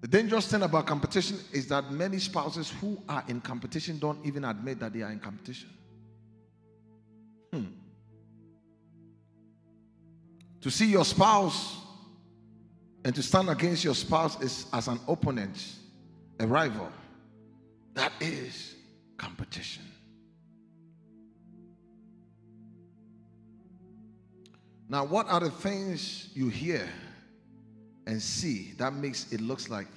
The dangerous thing about competition is that many spouses who are in competition don't even admit that they are in competition. To see your spouse and to stand against your spouse is as an opponent, a rival. That is competition. Now, what are the things you hear and see that makes it looks like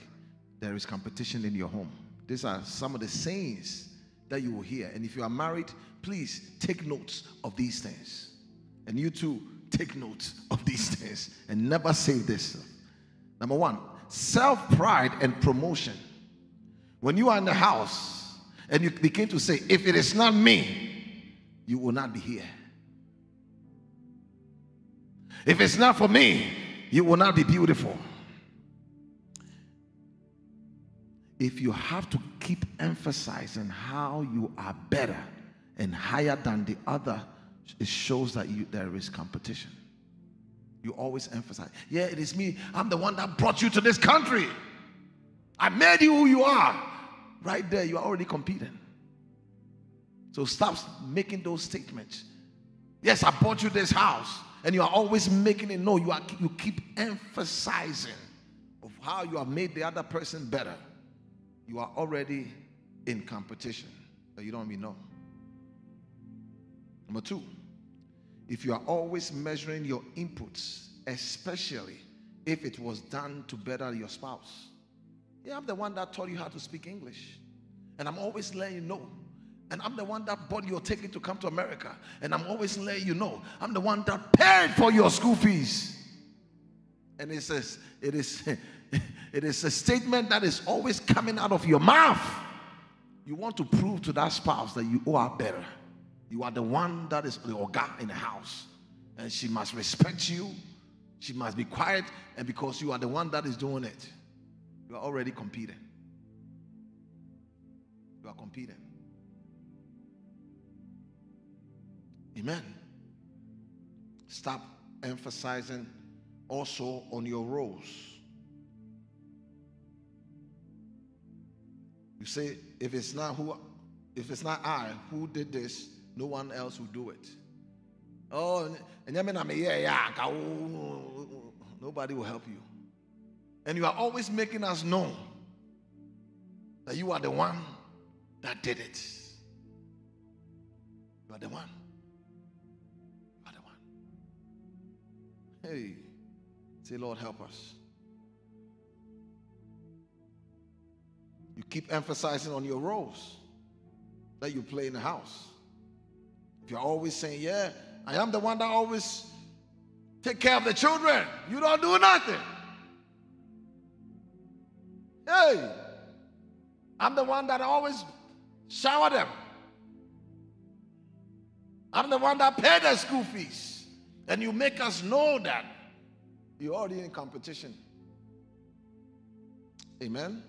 there is competition in your home? These are some of the sayings that you will hear. And if you are married, please take notes of these things. And you too, take notes of these things and never say this. Number one, self pride and promotion. When you are in the house and you begin to say, if it is not me, you will not be here. If it's not for me, you will not be beautiful. If you have to keep emphasizing how you are better and higher than the other, it shows that you, there is competition. You always emphasize, yeah, it is me. I'm the one that brought you to this country. I made you who you are. Right there, you're already competing. So stop making those statements. Yes, I bought you this house and you are always making it know you are you keep emphasizing of how you have made the other person better you are already in competition you don't even know number two if you are always measuring your inputs especially if it was done to better your spouse yeah i'm the one that taught you how to speak english and i'm always letting you know and I'm the one that bought your ticket to come to America. And I'm always letting you know, I'm the one that paid for your school fees. And it says, it is, it is a statement that is always coming out of your mouth. You want to prove to that spouse that you are better. You are the one that is the organ in the house. And she must respect you. She must be quiet. And because you are the one that is doing it, you are already competing. You are competing. Amen. Stop emphasizing also on your roles. You say, if it's not who, if it's not I who did this, no one else will do it. Oh. Nobody will help you. And you are always making us know that you are the one that did it. You are the one. You are the one. Hey, say, Lord, help us. You keep emphasizing on your roles that you play in the house. If you're always saying, Yeah, I am the one that always take care of the children, you don't do nothing. Hey, I'm the one that always shower them. I'm the one that pay their school fees. And you make us know that you're already in competition. Amen.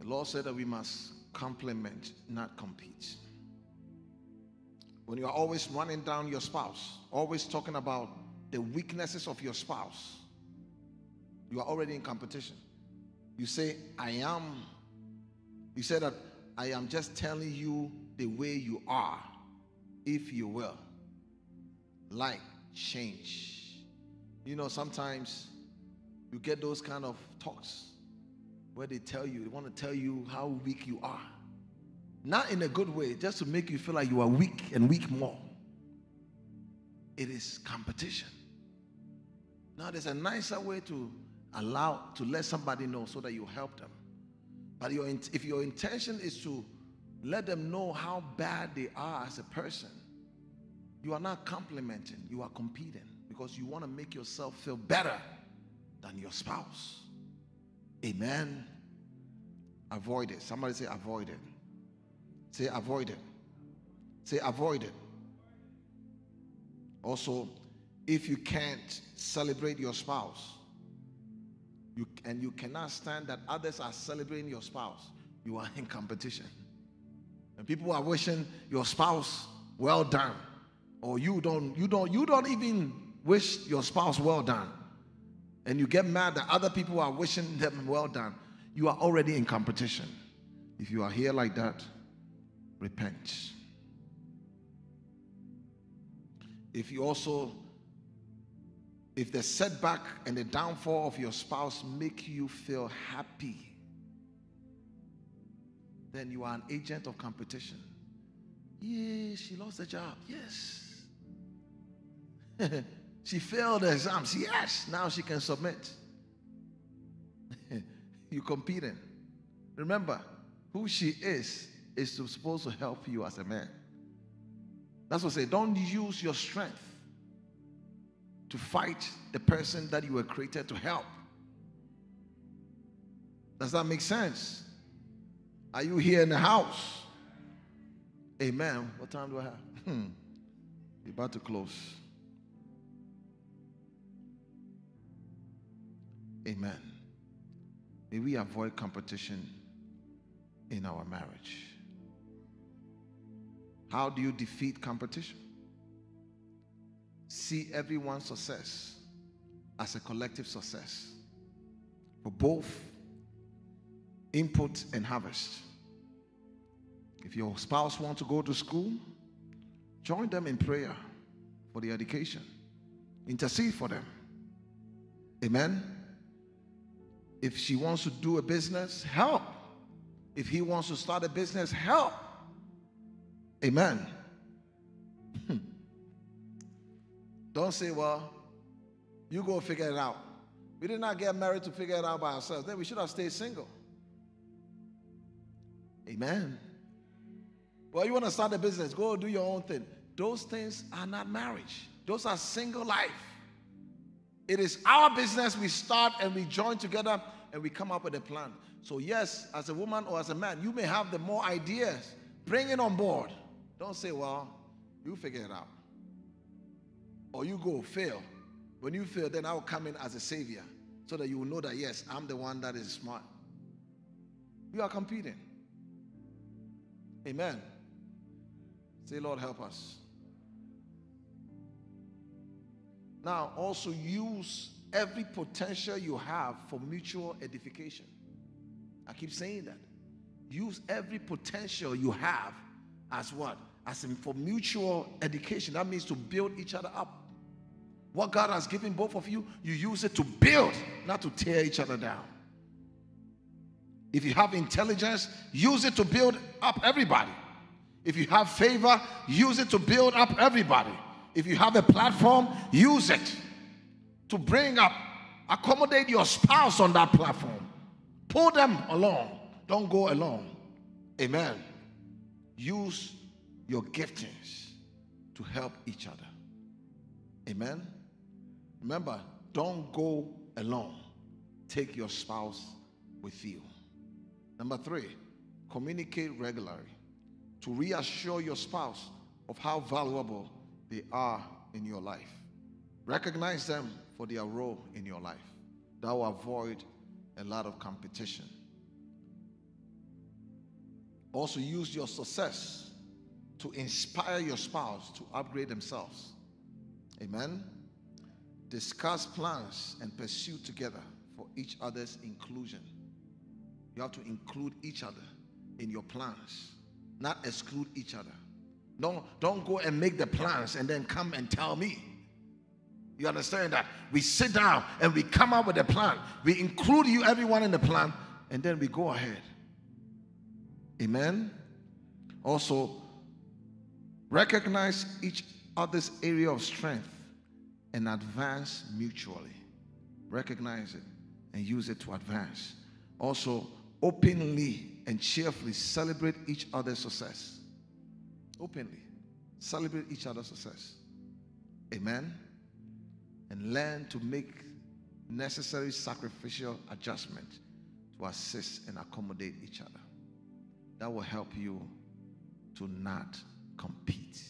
The Lord said that we must complement, not compete. When you are always running down your spouse, always talking about the weaknesses of your spouse, you are already in competition. You say, I am. You say that I am just telling you the way you are, if you will. Like change. You know, sometimes you get those kind of talks where they tell you, they want to tell you how weak you are. Not in a good way, just to make you feel like you are weak and weak more. It is competition. Now, there's a nicer way to allow, to let somebody know so that you help them. But your, if your intention is to let them know how bad they are as a person, you are not complementing, you are competing because you want to make yourself feel better than your spouse. Amen. Avoid it. Somebody say, avoid it. Say, avoid it. Say, avoid it. Also, if you can't celebrate your spouse, you, and you cannot stand that others are celebrating your spouse, you are in competition. And people are wishing your spouse well done, or you don't, you don't, you don't even wish your spouse well done and you get mad that other people are wishing them well done, you are already in competition. If you are here like that, repent. If you also, if the setback and the downfall of your spouse make you feel happy, then you are an agent of competition. Yeah, she lost her job. Yes. She failed the exams. Yes, now she can submit. you competing. Remember, who she is is supposed to help you as a man. That's what I say. Don't use your strength to fight the person that you were created to help. Does that make sense? Are you here in the house? Amen. What time do I have? Hmm. We're about to close. Amen. May we avoid competition in our marriage. How do you defeat competition? See everyone's success as a collective success for both input and harvest. If your spouse wants to go to school, join them in prayer for their education. Intercede for them. Amen. If she wants to do a business, help. If he wants to start a business, help. Amen. Hmm. Don't say, well, you go figure it out. We did not get married to figure it out by ourselves. Then we should have stayed single. Amen. Well, you want to start a business, go do your own thing. Those things are not marriage, those are single life. It is our business we start and we join together and we come up with a plan. So, yes, as a woman or as a man, you may have the more ideas. Bring it on board. Don't say, well, you figure it out. Or you go fail. When you fail, then I'll come in as a savior so that you will know that, yes, I'm the one that is smart. You are competing. Amen. Say, Lord, help us. Now, also use every potential you have for mutual edification. I keep saying that. Use every potential you have as what? As in for mutual education. That means to build each other up. What God has given both of you, you use it to build, not to tear each other down. If you have intelligence, use it to build up everybody. If you have favor, use it to build up everybody. If you have a platform, use it to bring up, accommodate your spouse on that platform. Pull them along. Don't go alone. Amen. Use your giftings to help each other. Amen. Remember, don't go alone. Take your spouse with you. Number three, communicate regularly to reassure your spouse of how valuable they are in your life. Recognize them for their role in your life. That will avoid a lot of competition. Also, use your success to inspire your spouse to upgrade themselves. Amen. Discuss plans and pursue together for each other's inclusion. You have to include each other in your plans, not exclude each other. Don't, don't go and make the plans and then come and tell me. You understand that? We sit down and we come up with a plan. We include you, everyone in the plan, and then we go ahead. Amen. Also, recognize each other's area of strength and advance mutually. Recognize it and use it to advance. Also, openly and cheerfully celebrate each other's success. Openly celebrate each other's success. Amen. And learn to make necessary sacrificial adjustment to assist and accommodate each other. That will help you to not compete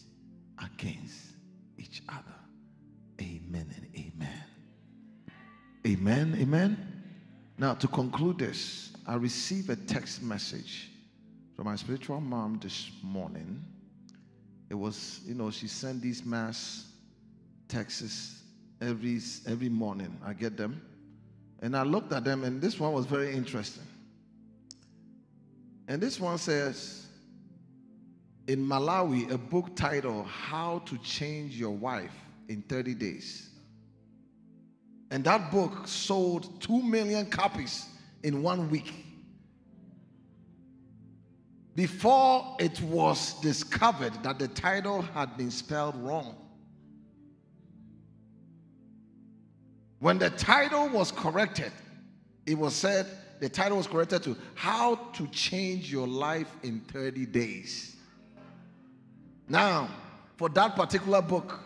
against each other. Amen and amen. Amen. Amen. Now, to conclude this, I received a text message from my spiritual mom this morning. It was, you know, she sent these mass texts every every morning. I get them. And I looked at them, and this one was very interesting. And this one says, in Malawi, a book titled How to Change Your Wife in 30 Days. And that book sold 2 million copies in one week. Before it was discovered that the title had been spelled wrong. When the title was corrected, it was said the title was corrected to How to Change Your Life in 30 Days. Now, for that particular book,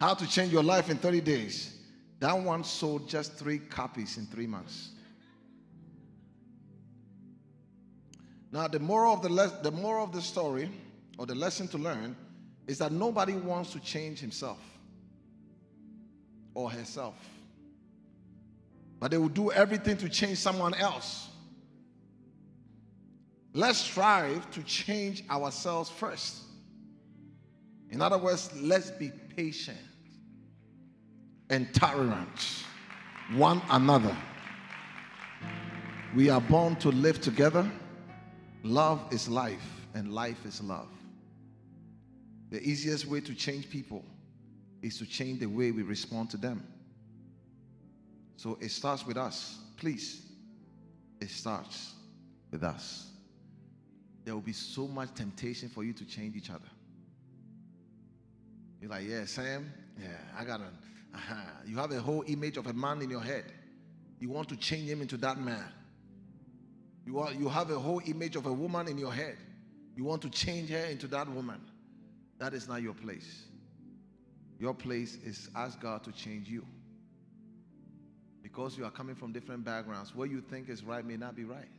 How to Change Your Life in 30 Days, that one sold just three copies in three months. Now, the moral of the, le- the moral of the story, or the lesson to learn, is that nobody wants to change himself or herself. But they will do everything to change someone else. Let's strive to change ourselves first. In other words, let's be patient and tolerant one another. We are born to live together. Love is life, and life is love. The easiest way to change people is to change the way we respond to them. So it starts with us. Please, it starts with us. There will be so much temptation for you to change each other. You're like, yeah, Sam, yeah, I got an. Uh-huh. You have a whole image of a man in your head. You want to change him into that man. You, are, you have a whole image of a woman in your head. You want to change her into that woman. That is not your place. Your place is ask God to change you. Because you are coming from different backgrounds, what you think is right may not be right.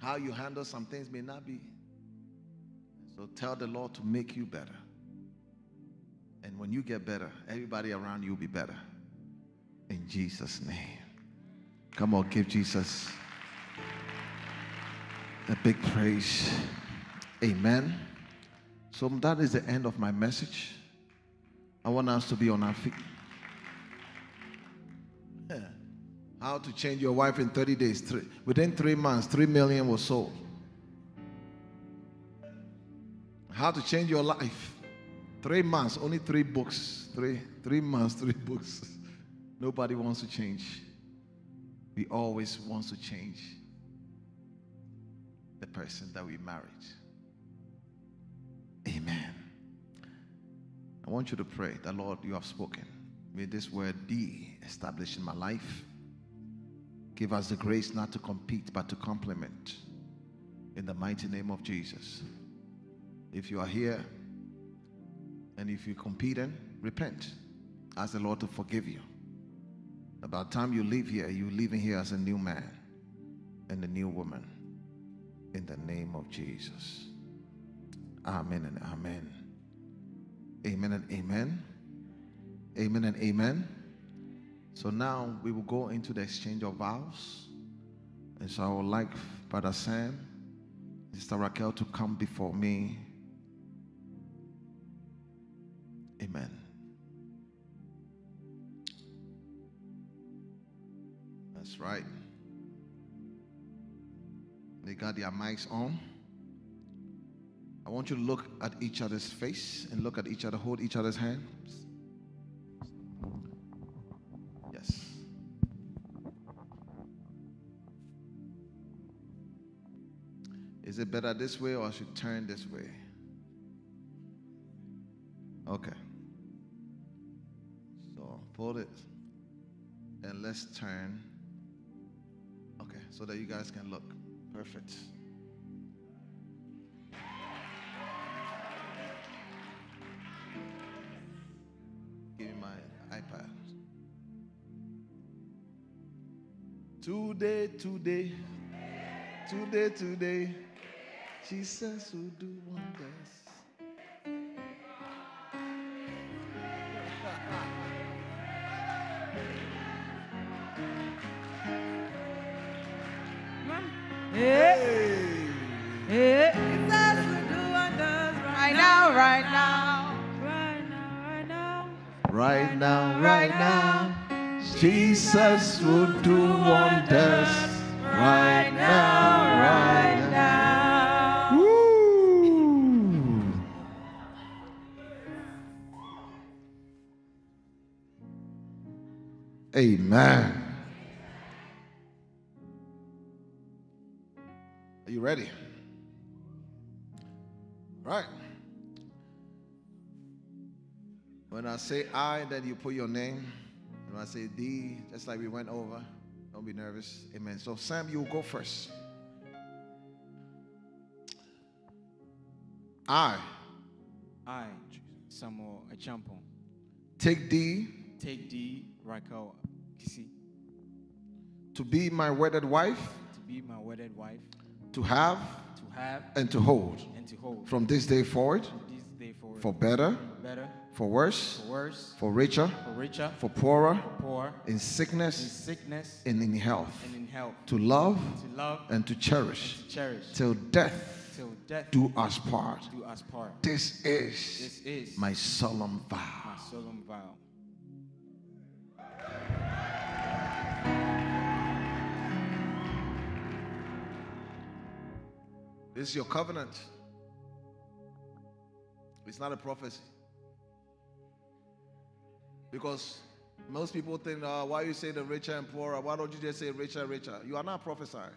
How you handle some things may not be. So tell the Lord to make you better. And when you get better, everybody around you will be better. In Jesus' name. Come on, give Jesus a big praise. Amen. So that is the end of my message. I want us to be on our feet. Yeah. How to change your wife in 30 days. Three, within three months, three million was sold. How to change your life. Three months, only three books. Three, three months, three books. Nobody wants to change. We always want to change the person that we married. Amen. I want you to pray that Lord, you have spoken. May this word be established in my life. Give us the grace not to compete but to complement. In the mighty name of Jesus. If you are here and if you're competing, repent. Ask the Lord to forgive you. About time you leave here, you're leaving here as a new man and a new woman. In the name of Jesus. Amen and amen. Amen and amen. Amen and amen. So now we will go into the exchange of vows. And so I would like Brother Sam, Sister Raquell to come before me. Amen. That's right. They got their mics on. I want you to look at each other's face and look at each other, hold each other's hands. Yes. Is it better this way or I should turn this way? Okay. So pull it and let's turn. Okay, so that you guys can look. Perfect. Give me my iPad. Today, today, today, today, Jesus will do wonders. Right now, right now, Jesus will do wonders. Right now, right now. Woo. Amen. Are you ready? I say I, then you put your name. And when I say D, just like we went over, don't be nervous. Amen. So, Sam, you go first. I I, Samuel Acheampong, take D take D. Raquell Kissi to be my wedded wife, to be my wedded wife, to have to have and to hold and to hold from this day forward, from this day forward for better, better, for worse, for worse, for richer, for richer, for poorer, for poor, in in sickness sickness, and in health, and in health, to love to love and to cherish and to cherish till death till death do us part. do us part. This is This is my solemn vow. my solemn vow. This is your covenant. It's not a prophecy. Because most people think, uh, why you say the richer and poorer? Why don't you just say richer, richer? You are not prophesying.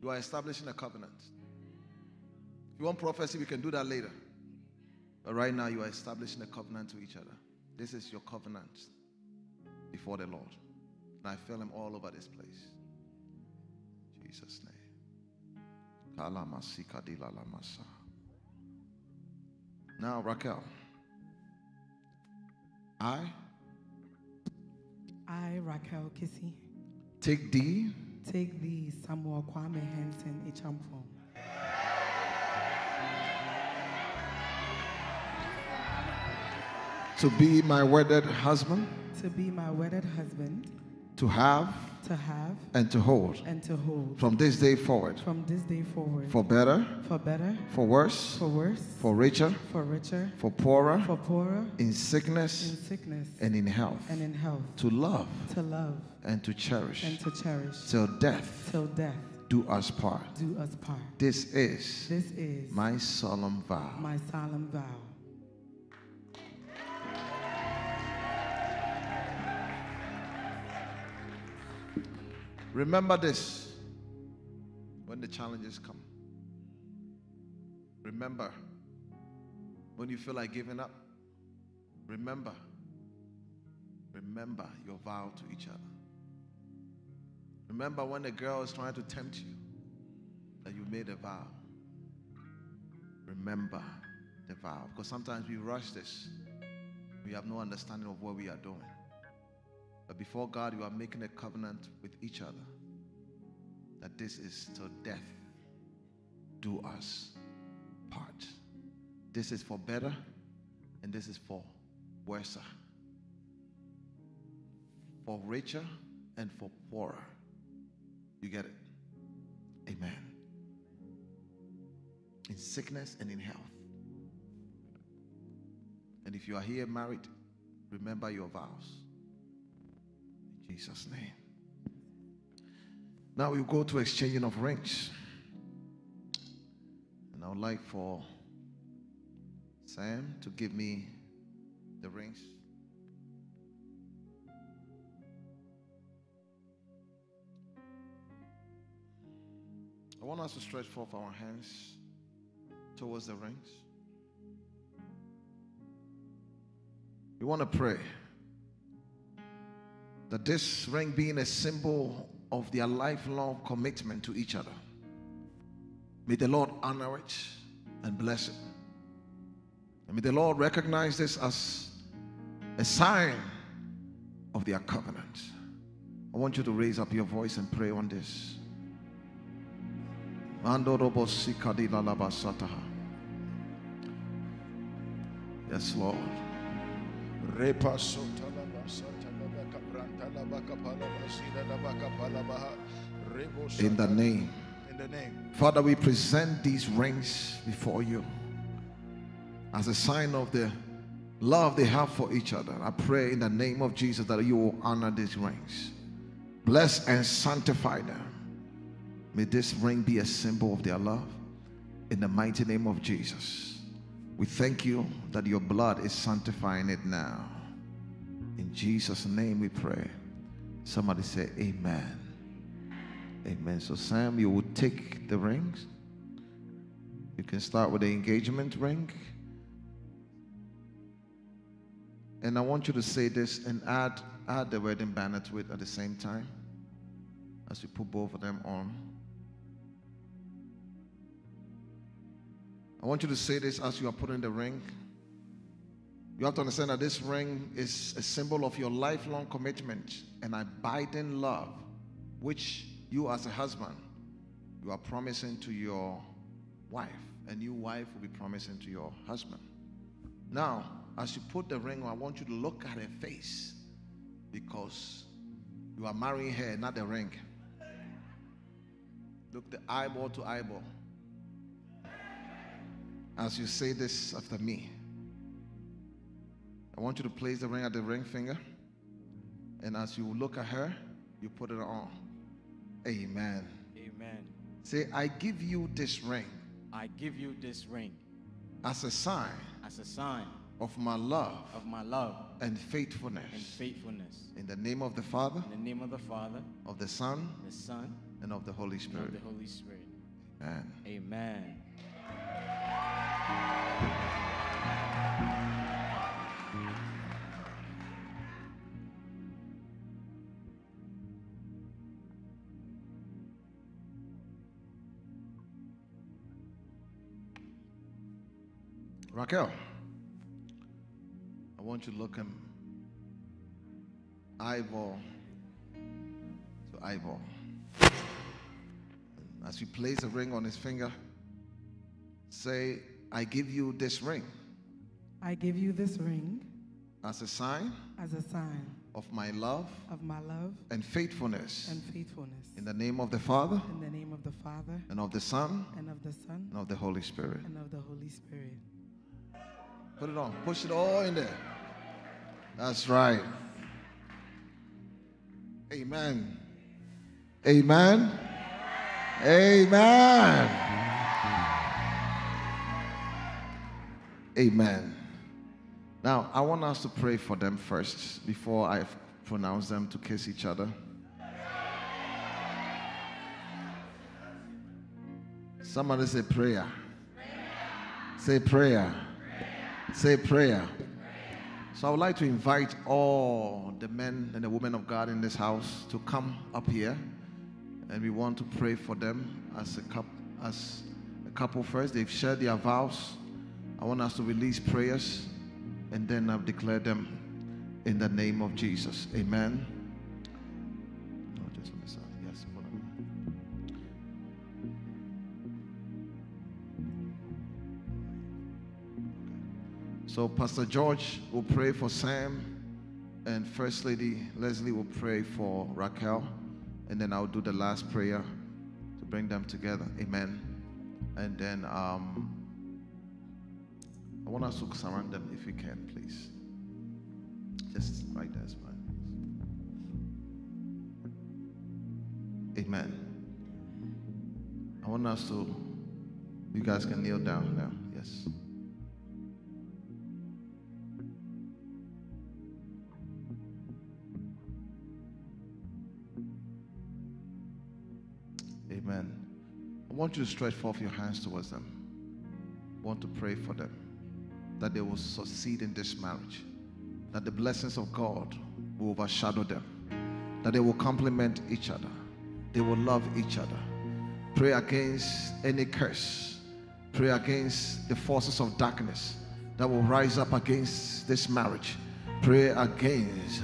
You are establishing a covenant. If you want prophecy, we can do that later. But right now, you are establishing a covenant to each other. This is your covenant before the Lord. And I feel him all over this place. Jesus' name. Now, Raquell. I? I, Raquell Kissi, take thee take the Samuel Kwame Henson Acheampong to be my wedded husband, to be my wedded husband, to have to have and to hold and to hold from this day forward from this day forward for better, for better, for worse, for worse, for richer, for richer, for poorer, for poorer, in sickness in sickness, and in health, and in health, to love to love and to cherish and to cherish till death till death do us part. do us part. This is This is my solemn vow. my solemn vow. Remember this when the challenges come. Remember when you feel like giving up. Remember. Remember your vow to each other. Remember when the girl is trying to tempt you that you made a vow. Remember the vow. Because sometimes we rush this, we have no understanding of what we are doing. But before God, you are making a covenant with each other that this is till death do us part. This is for better and this is for worse. For richer and for poorer. You get it? Amen. In sickness and in health. And if you are here married, remember your vows. Jesus' name. Now we go to exchanging of rings. And I would like for Sam to give me the rings. I want us to stretch forth our hands towards the rings. We want to pray that this ring being a symbol of their lifelong commitment to each other. May the Lord honor it and bless it. And may the Lord recognize this as a sign of their covenant. I want you to raise up your voice and pray on this. Yes, Lord. In the name. In the name. Father, we present these rings before you as a sign of the love they have for each other. I pray in the name of Jesus that you will honor these rings. Bless and sanctify them. May this ring be a symbol of their love in the mighty name of Jesus. We thank you that your blood is sanctifying it now. In Jesus' name we pray. Somebody say, Amen. Amen. So, Sam, you will take the rings. You can start with the engagement ring. And I want you to say this and add, add the wedding banner to it at the same time as you put both of them on. I want you to say this as you are putting the ring. You have to understand that this ring is a symbol of your lifelong commitment and abiding love, which you, as a husband, you are promising to your wife. A new wife will be promising to your husband. Now, as you put the ring on, I want you to look at her face because you are marrying her, not the ring. Look the eyeball to eyeball. As you say this after me, I want you to place the ring at the ring finger. And as you look at her, you put it on. Amen. Amen. Say, I give you this ring I give you this ring as a sign as a sign of my love of my love and faithfulness. and faithfulness. In the name of the Father, In the name of the Father, of the Son, the Son, and of the Holy Spirit. of the Holy Spirit. Amen. Amen. Raquell, I want you to look him eyeball to eyeball. As you place a ring on his finger, say, I give you this ring I give you this ring as a sign as a sign of my love of my love and faithfulness. and faithfulness. In the name of the Father In the name of the Father and of the Son and of the Son and of the Holy Spirit. and of the Holy Spirit. Put it on. Push it all in there. That's right. Amen. Amen. Amen. Amen. Now, I want us to pray for them first before I pronounce them to kiss each other. Somebody say prayer. Say prayer. Say prayer. So I would like to invite all the men and the women of God in this house to come up here, and we want to pray for them as a couple. As a couple first, they've shared their vows. I want us to release prayers, and then I've declared them in the name of Jesus. Amen. So Pastor George will pray for Sam, and First Lady Lesley will pray for Raquell, and then I'll do the last prayer to bring them together. Amen. And then um, I want us to surround them if we can, please. Just right there fine. Amen. I want us to, you guys can kneel down now. Yes. Want you to stretch forth your hands towards them. I want to pray for them. That they will succeed in this marriage, that the blessings of God will overshadow them, that they will complement each other, they will love each other. Pray against any curse, pray against the forces of darkness that will rise up against this marriage. Pray against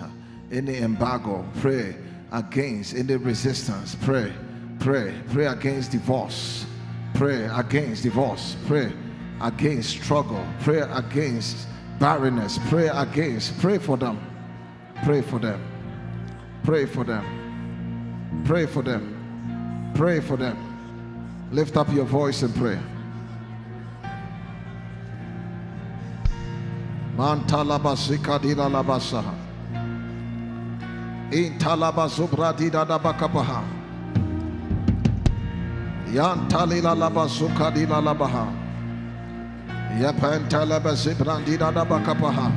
any embargo, pray against any resistance, pray Pray. Pray against divorce. Pray against divorce. Pray against struggle. Pray against barrenness. Pray against. Pray for them. Pray for them. Pray for them. Pray for them. Pray for them. Lift up your voice and pray. Mantalabasika dila labasaha. Intalabazubra dabakabaha. Yantalila laba sukadila labaha. Yapantalaba zibrandida dabakapaha.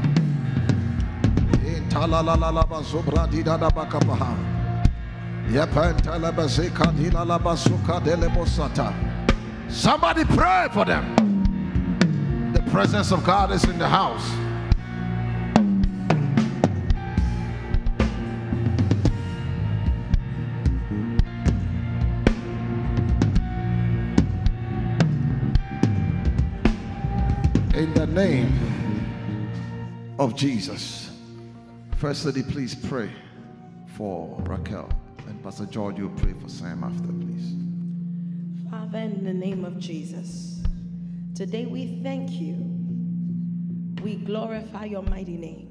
Intalala laba zubrandida dabakapaha. Yapantalaba zikadila laba sukadelebosata. Somebody pray for them. The presence of God is in the house. Name of Jesus. First Lady, please pray for Raquell. And Pastor George, you pray for Sam after, please. Father, in the name of Jesus, today we thank you. We glorify your mighty name.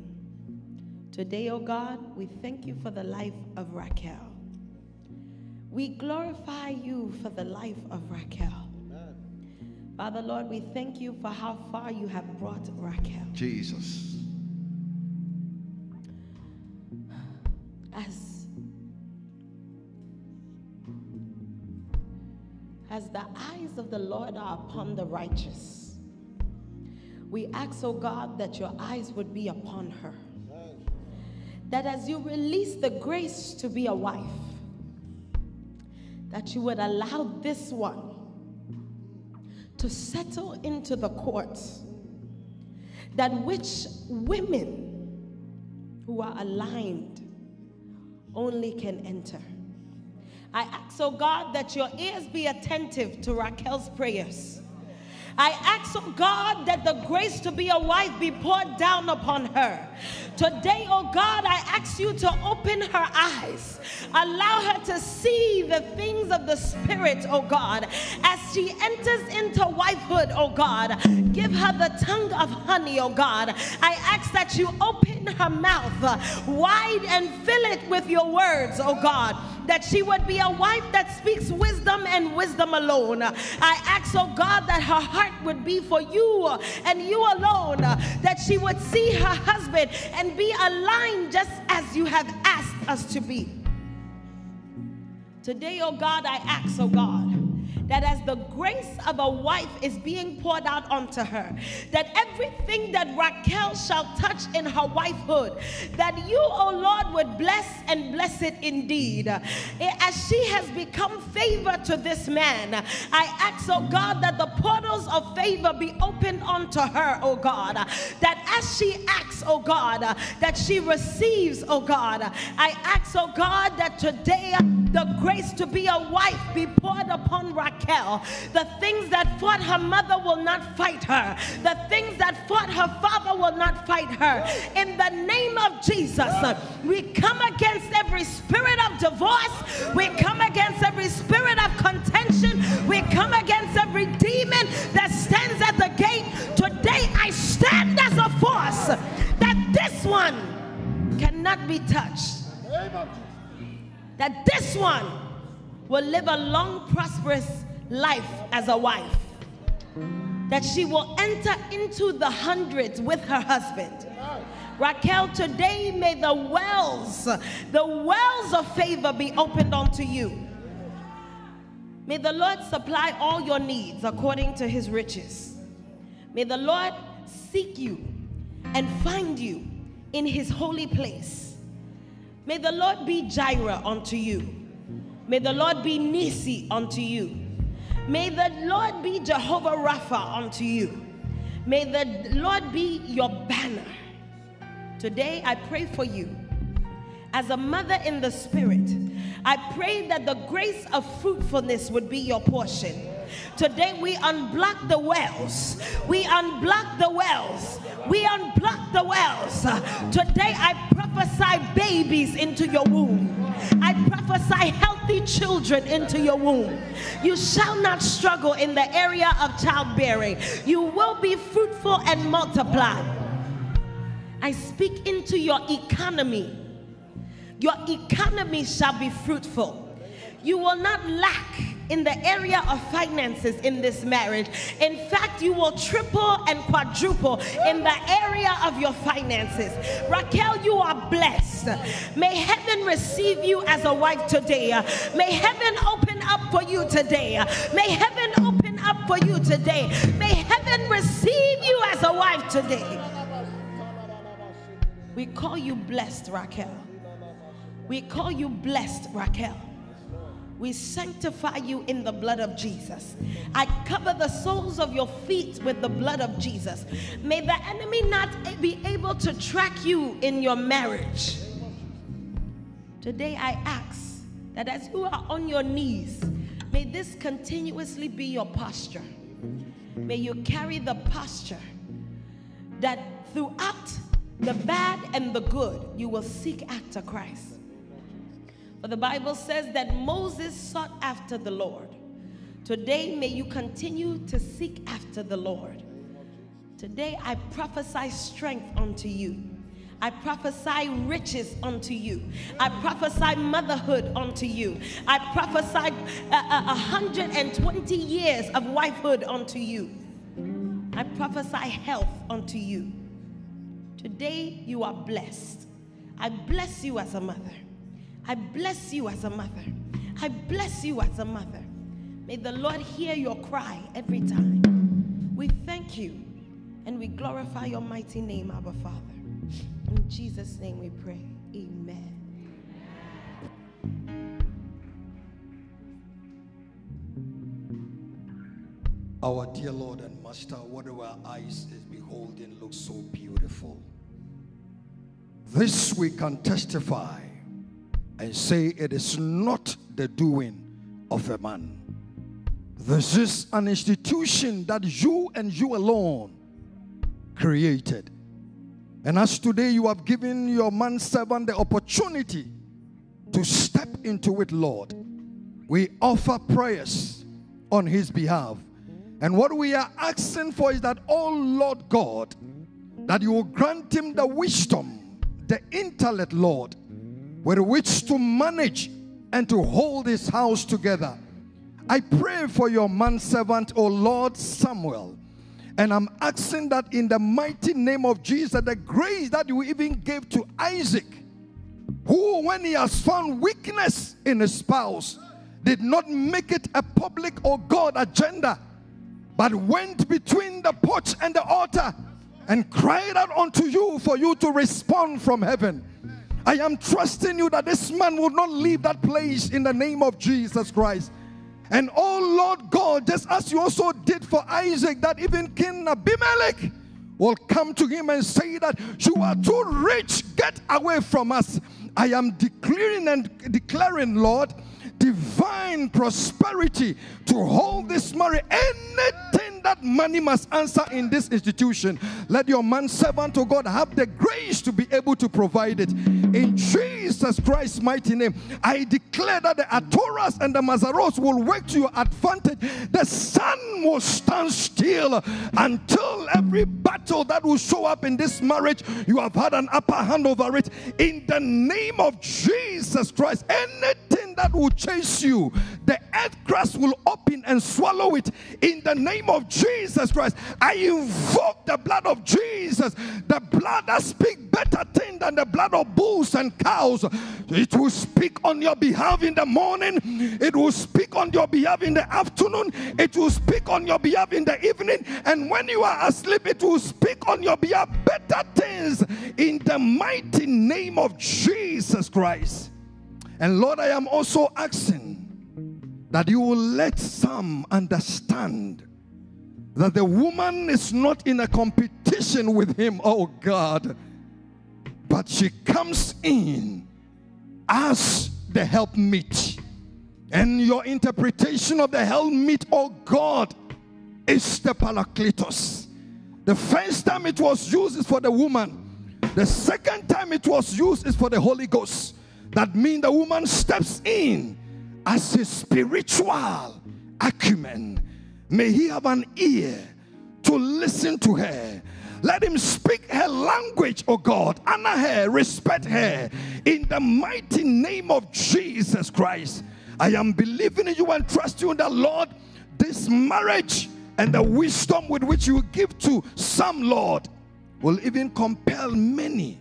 Today, oh God, we thank you for the life of Raquell. We glorify you for the life of Raquell. Father, Lord, we thank you for how far you have brought Raquell. Jesus. As, as the eyes of the Lord are upon the righteous, we ask, oh God, that your eyes would be upon her. That as you release the grace to be a wife, that you would allow this one to settle into the courts, that which women who are aligned only can enter. I ask, oh God, that your ears be attentive to Raquell's prayers. I ask, oh God, that the grace to be a wife be poured down upon her. Today, oh God, I ask you to open her eyes. Allow her to see the things of the Spirit, oh God, as she enters into wifehood, oh God. Give her the tongue of honey, oh God. I ask that you open her mouth wide and fill it with your words, oh God that she would be a wife that speaks wisdom and wisdom alone. I ask, oh God, that her heart would be for you and you alone, that she would see her husband and be aligned just as you have asked us to be. Today, oh God, I ask, oh God, that as the grace of a wife is being poured out onto her, that everything that Raquell shall touch in her wifehood, that you, oh Lord, would bless and bless it indeed. Eh, as she has become favor to this man, I ask, oh God, that the portals of favor be opened unto her, oh God, that as she acts, oh God, that she receives, oh God. I ask, oh God, that today the grace to be a wife be poured upon Raquell. The things that fought her mother will not fight her. The things that fought her father will not fight her. In the name of Jesus, we come against every spirit of divorce. We come against every spirit of contention. We come against every demon that stands at the gate. Today I stand as a force that this one cannot be touched that this one will live a long, prosperous life as a wife. That she will enter into the hundreds with her husband. Raquell, today may the wells, the wells of favor be opened unto you. May the Lord supply all your needs according to his riches. May the Lord seek you and find you in his holy place. May the Lord be Jireh unto you. May the Lord be Nisi unto you. May the Lord be Jehovah Rapha unto you. May the Lord be your banner. Today I pray for you. As a mother in the spirit, I pray that the grace of fruitfulness would be your portion. Today we unblock the wells. We unblock the wells. We unblock the wells. Today I prophesy babies into your womb. I prophesy healthy children into your womb. You shall not struggle in the area of childbearing. You will be fruitful and multiply. I speak into your economy. Your economy shall be fruitful. You will not lack in the area of finances in this marriage. In fact, you will triple and quadruple in the area of your finances. Raquell, you are blessed. May heaven receive you as a wife today. May heaven open up for you today. May heaven open up for you today. May heaven receive you as a wife today. We call you blessed, Raquell. We call you blessed, Raquell. We sanctify you in the blood of Jesus. I cover the soles of your feet with the blood of Jesus. May the enemy not be able to track you in your marriage. Today I ask that as you are on your knees, may this continuously be your posture. May you carry the posture that throughout the bad and the good, you will seek after Christ. The Bible says that Moses sought after the Lord. Today, may you continue to seek after the Lord. Today, I prophesy strength unto you. I prophesy riches unto you. I prophesy motherhood unto you. I prophesy uh, uh, a, a, 120 years of wifehood unto you. I prophesy health unto you. Today, you are blessed. I bless you as a mother. I bless you as a mother. I bless you as a mother. May the Lord hear your cry every time. We thank you and we glorify your mighty name, our Father. In Jesus' name we pray. Amen. Our dear Lord and Master, what our eyes is beholding looks so beautiful. This we can testify and say it is not the doing of a man. This is an institution that you and you alone created. And as today you have given your man servant the opportunity to step into it, Lord, we offer prayers on his behalf. And what we are asking for is that, oh Lord God, that you will grant him the wisdom, the intellect, Lord, with which to manage and to hold his house together. I pray for your manservant, O Lord Samuel. And I'm asking that in the mighty name of Jesus, the grace that you even gave to Isaac, who, when he has found weakness in his spouse, did not make it a public or God agenda, but went between the porch and the altar and cried out unto you for you to respond from heaven. I am trusting you that this man will not leave that place in the name of Jesus Christ. And oh Lord God, just as you also did for Isaac, that even King Abimelech will come to him and say that you are too rich, get away from us. I am declaring and declaring, Lord, divine prosperity to hold this marriage. Anything that money must answer in this institution, let your man servant to God have the grace to be able to provide it. In Jesus Christ's mighty name, I declare that the Atoras and the Mazzaroth will work to your advantage. The sun will stand still until every battle that will show up in this marriage, you have had an upper hand over it. In the name of Jesus Christ, anything that will chase you, the earth crust will open and swallow it. In the name of Jesus Christ, I invoke the blood of Jesus, the blood that speaks better things than the blood of bulls and cows. It will speak on your behalf in the morning, it will speak on your behalf in the afternoon, it will speak on your behalf in the evening, and when you are asleep, it will speak on your behalf better things in the mighty name of Jesus Christ. And Lord, I am also asking that you will let some understand that the woman is not in a competition with him, oh God, but she comes in as the helpmeet. And your interpretation of the helpmeet, oh God, is the Parakletos. The first time it was used is for the woman. The second time it was used is for the Holy Ghost. That means the woman steps in as a spiritual acumen. May he have an ear to listen to her. Let him speak her language, oh God. Honor her, respect her. In the mighty name of Jesus Christ, I am believing in you and trust you in the Lord. This marriage and the wisdom with which you give to some, Lord, will even compel many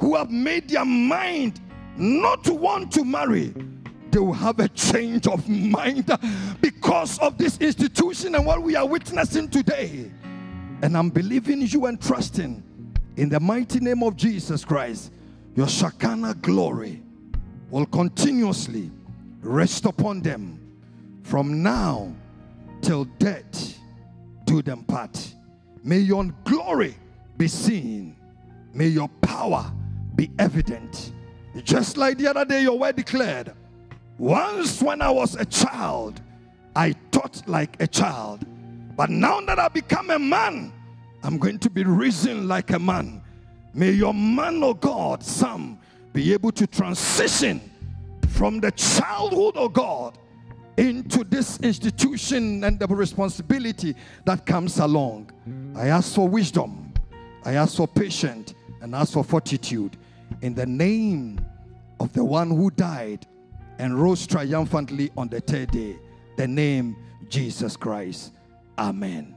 who have made their mind not to want to marry, they will have a change of mind because of this institution and what we are witnessing today. And I'm believing you and trusting in the mighty name of Jesus Christ. Your Shekinah glory will continuously rest upon them from now till death do them part. May your glory be seen. May your power be evident. Just like the other day, your word declared, once when I was a child, I thought like a child. But now that I become a man, I'm going to be reasoned like a man. May your man, oh God, some be able to transition from the childhood of God into this institution and the responsibility that comes along. I ask for wisdom, I ask for patience, and ask for fortitude in the name of the one who died and rose triumphantly on the third day, the name Jesus Christ. Amen.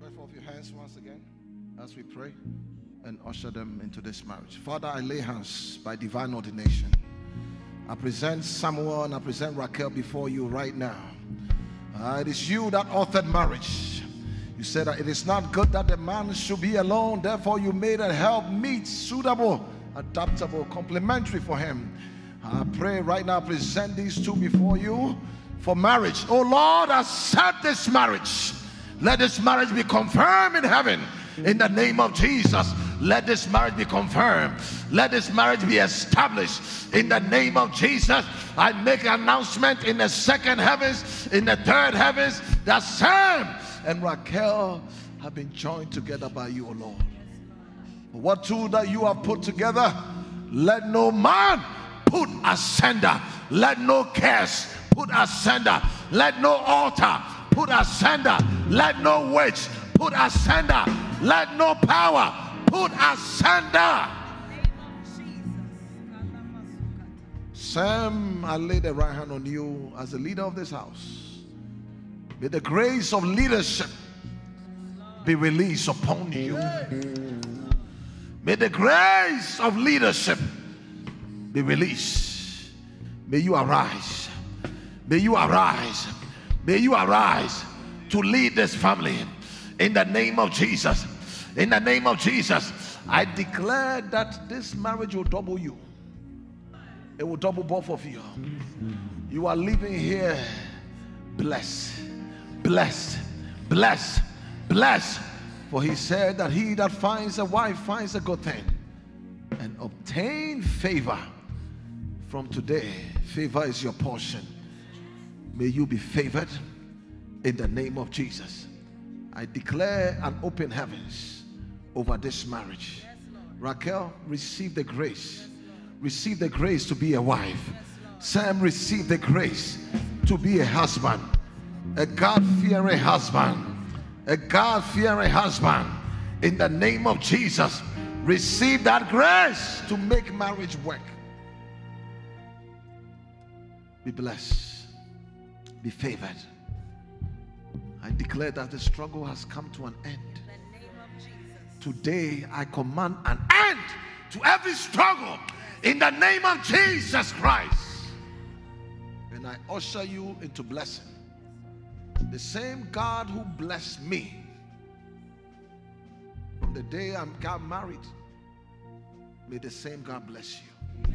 Lift off your hands once again as we pray and usher them into this marriage. Father, I lay hands by divine ordination. I present Samuel and I present Raquell before you right now. Uh, it is you that authored marriage. You said that it is not good that the man should be alone, therefore, you made a help meet suitable, adaptable, complementary for him. I pray right now, present these two before you for marriage. Oh Lord, accept this marriage. Let this marriage be confirmed in heaven in the name of Jesus. Let this marriage be confirmed. Let this marriage be established in the name of Jesus. I make an announcement in the second heavens, in the third heavens, that Sam and Raquell have been joined together by you, O Lord. What two that you have put together, let no man put asunder. Let no curse put asunder. Let no altar put asunder. Let no witch put asunder. Let no power put asunder. Sam, I lay the right hand on you as the leader of this house. May the grace of leadership be released upon you. May the grace of leadership be released. May you arise. May you arise. May you arise to lead this family in the name of Jesus. In the name of Jesus, I declare that this marriage will double you. It will double both of you. You are living here blessed, blessed, blessed, blessed. For he said that he that finds a wife finds a good thing and obtain favor. From today, favor is your portion. May you be favored in the name of Jesus. I declare an open heavens over this marriage. Raquell, receive the grace. Receive the grace to be a wife. Sam, receive the grace to be a husband, a God fearing husband, a God fearing husband. In the name of Jesus, receive that grace to make marriage work. Be blessed, be favored. I declare that the struggle has come to an end. Today, I command an end to every struggle in the name of Jesus Christ. And I usher you into blessing. The same God who blessed me from the day I got married, may the same God bless you.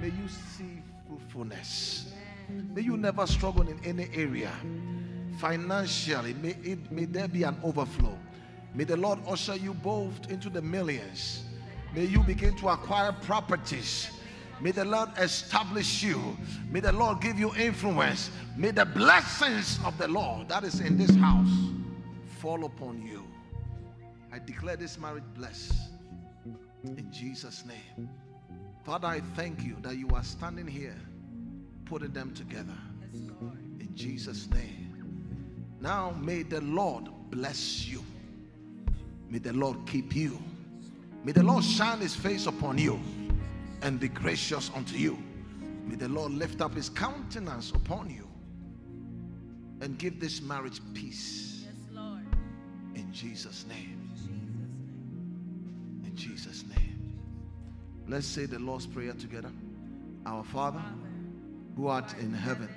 May you see fruitfulness. May you never struggle in any area. Financially, may, it, may there be an overflow. May the Lord usher you both into the millions. May you begin to acquire properties. May the Lord establish you. May the Lord give you influence. May the blessings of the Lord that is in this house fall upon you. I declare this marriage blessed in Jesus' name. Father, I thank you that you are standing here putting them together in Jesus' name. Now, may the Lord bless you. May the Lord keep you. May the Lord shine his face upon you and be gracious unto you. May the Lord lift up his countenance upon you and give this marriage peace. Yes, Lord. In Jesus' name. In Jesus' name. Let's say the Lord's Prayer together. Our Father, who art in heaven,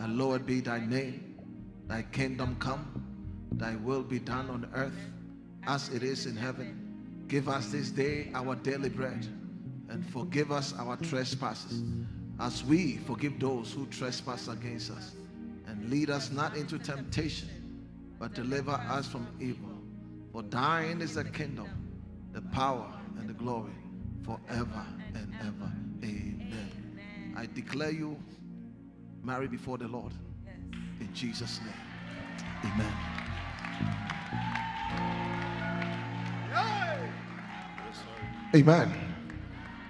hallowed be thy name. Thy kingdom come, thy will be done on earth as it is in heaven. Give us this day our daily bread and forgive us our trespasses as we forgive those who trespass against us. And lead us not into temptation, but deliver us from evil. For thine is the kingdom, the power, and the glory forever and ever. Amen. I declare you married before the Lord. In Jesus' name. Amen. Amen.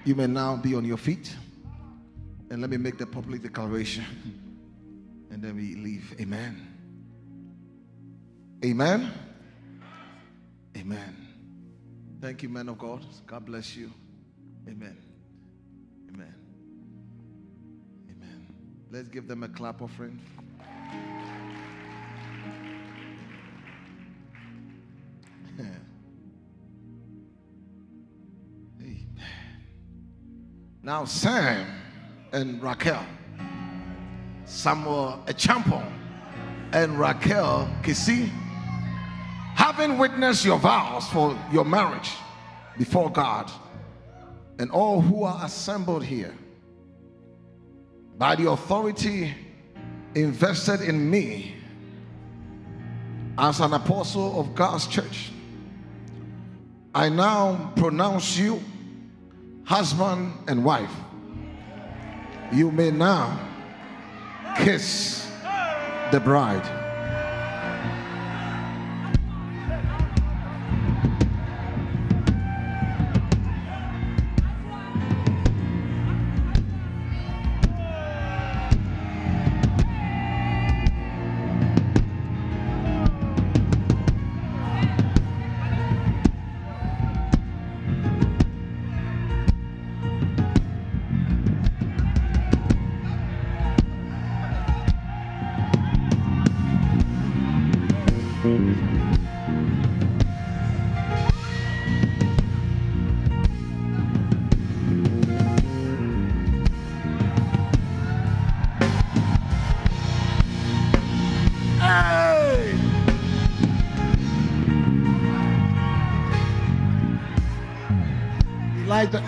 You may now be on your feet. And let me make the public declaration. And then we leave. Amen. Amen. Amen. Thank you, man of God. God bless you. Amen. Amen. Amen. Let's give them a clap offering. Now, Sam and Raquell, Samuel Acheampong and Raquell Kissi, having witnessed your vows for your marriage before God, and all who are assembled here, by the authority invested in me as an apostle of God's church, I now pronounce you husband and wife. You may now kiss the bride.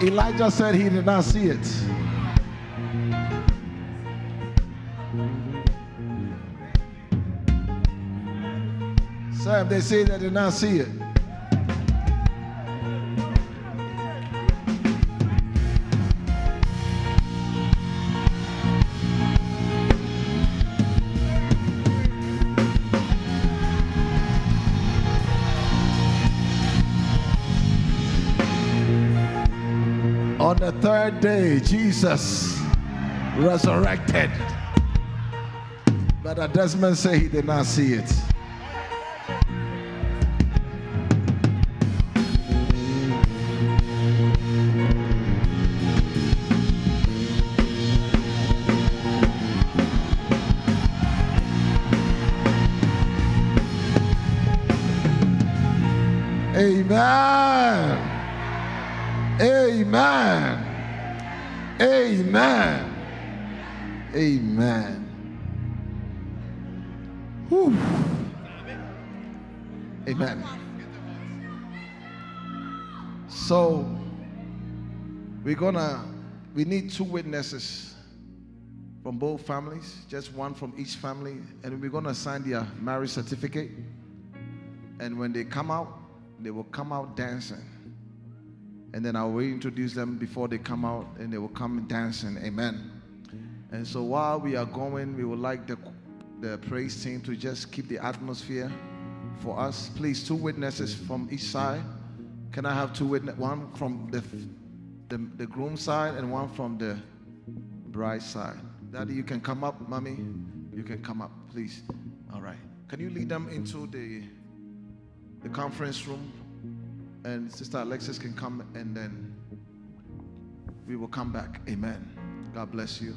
Elijah, said he did not see it. Sam, they say they did not see it. Third day, Jesus resurrected. But Desmond say he did not see it. Gonna we need two witnesses from both families, just one from each family, and we're gonna sign their marriage certificate. And when they come out, they will come out dancing. And then I will introduce them before they come out and they will come dancing. Amen. And so while we are going, we would like the, the praise team to just keep the atmosphere for us. Please, two witnesses from each side. Can I have two witnesses? One from the, the, the groom side and one from the bride side. Daddy, you can come up. Mommy, you can come up, please. All right. Can you lead them into the, the conference room? and Sister Alexis can come and then we will come back. Amen. God bless you.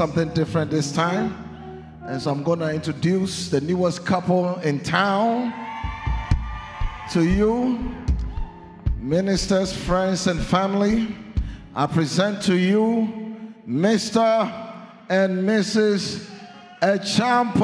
Something different this time. And so I'm going to introduce the newest couple in town to you, ministers, friends, and family. I present to you Mr. and Mrs. Acheampong.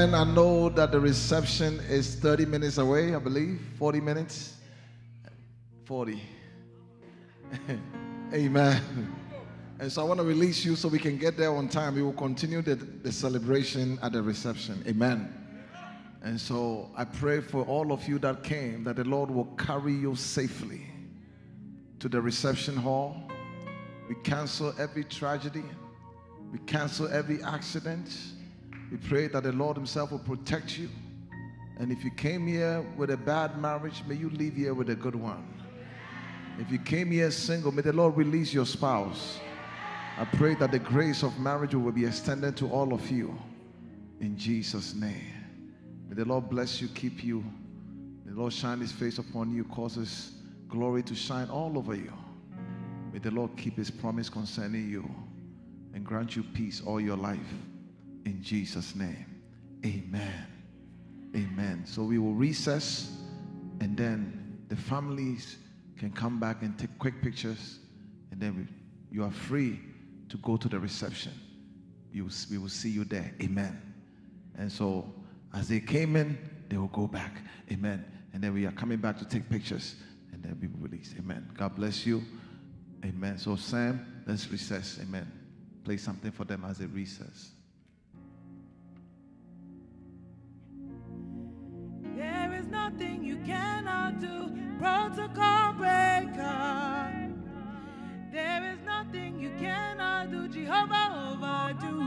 Amen. I know that the reception is 30 minutes away, I believe. 40 minutes. 40. Amen. And so I want to release you so we can get there on time. We will continue the, the celebration at the reception. Amen. And so I pray for all of you that came that the Lord will carry you safely to the reception hall. We cancel every tragedy. We cancel every accident. We pray that the Lord Himself will protect you. And if you came here with a bad marriage, may you leave here with a good one. If you came here single, may the Lord release your spouse. I pray that the grace of marriage will be extended to all of you. In Jesus' name. May the Lord bless you, keep you. May the Lord shine His face upon you, cause His glory to shine all over you. May the Lord keep His promise concerning you and grant you peace all your life. In Jesus' name. Amen. Amen. So we will recess and then the families can come back and take quick pictures and then we, you are free to go to the reception. You, we will see you there. Amen. And so as they came in, they will go back. Amen. And then we are coming back to take pictures and then we will release. Amen. God bless you. Amen. So Sam, let's recess. Amen. Play something for them as they recess. Nothing you cannot do, protocol breaker. There is nothing you cannot do, Jehovah overdo.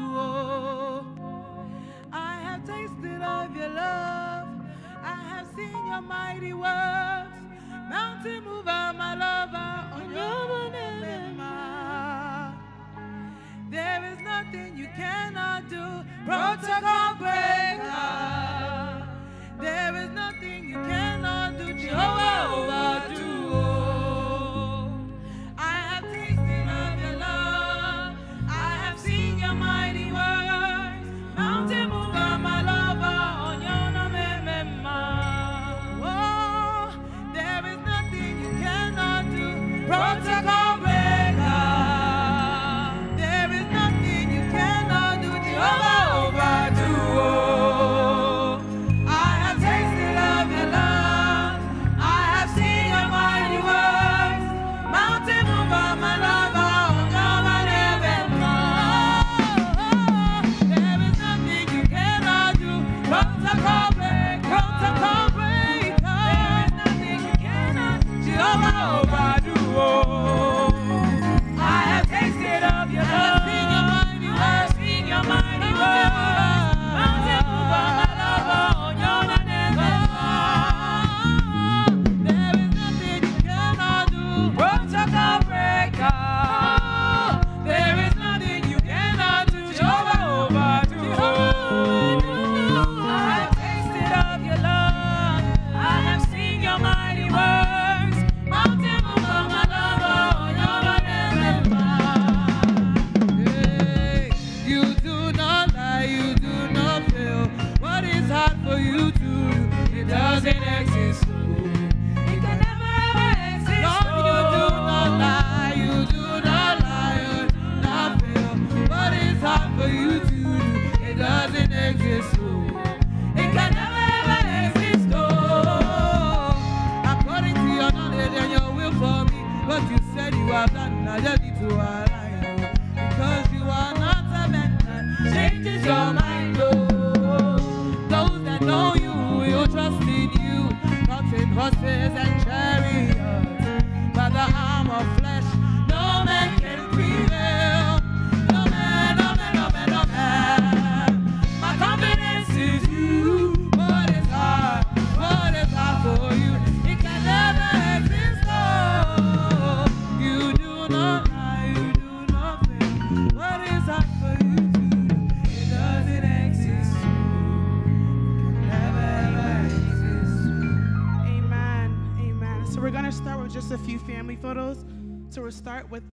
I have tasted of your love, I have seen your mighty works. Mountain mover, my lover, on your. There is nothing you cannot do, protocol breaker. Do, Jehovah overdo. Photos. So we'll start with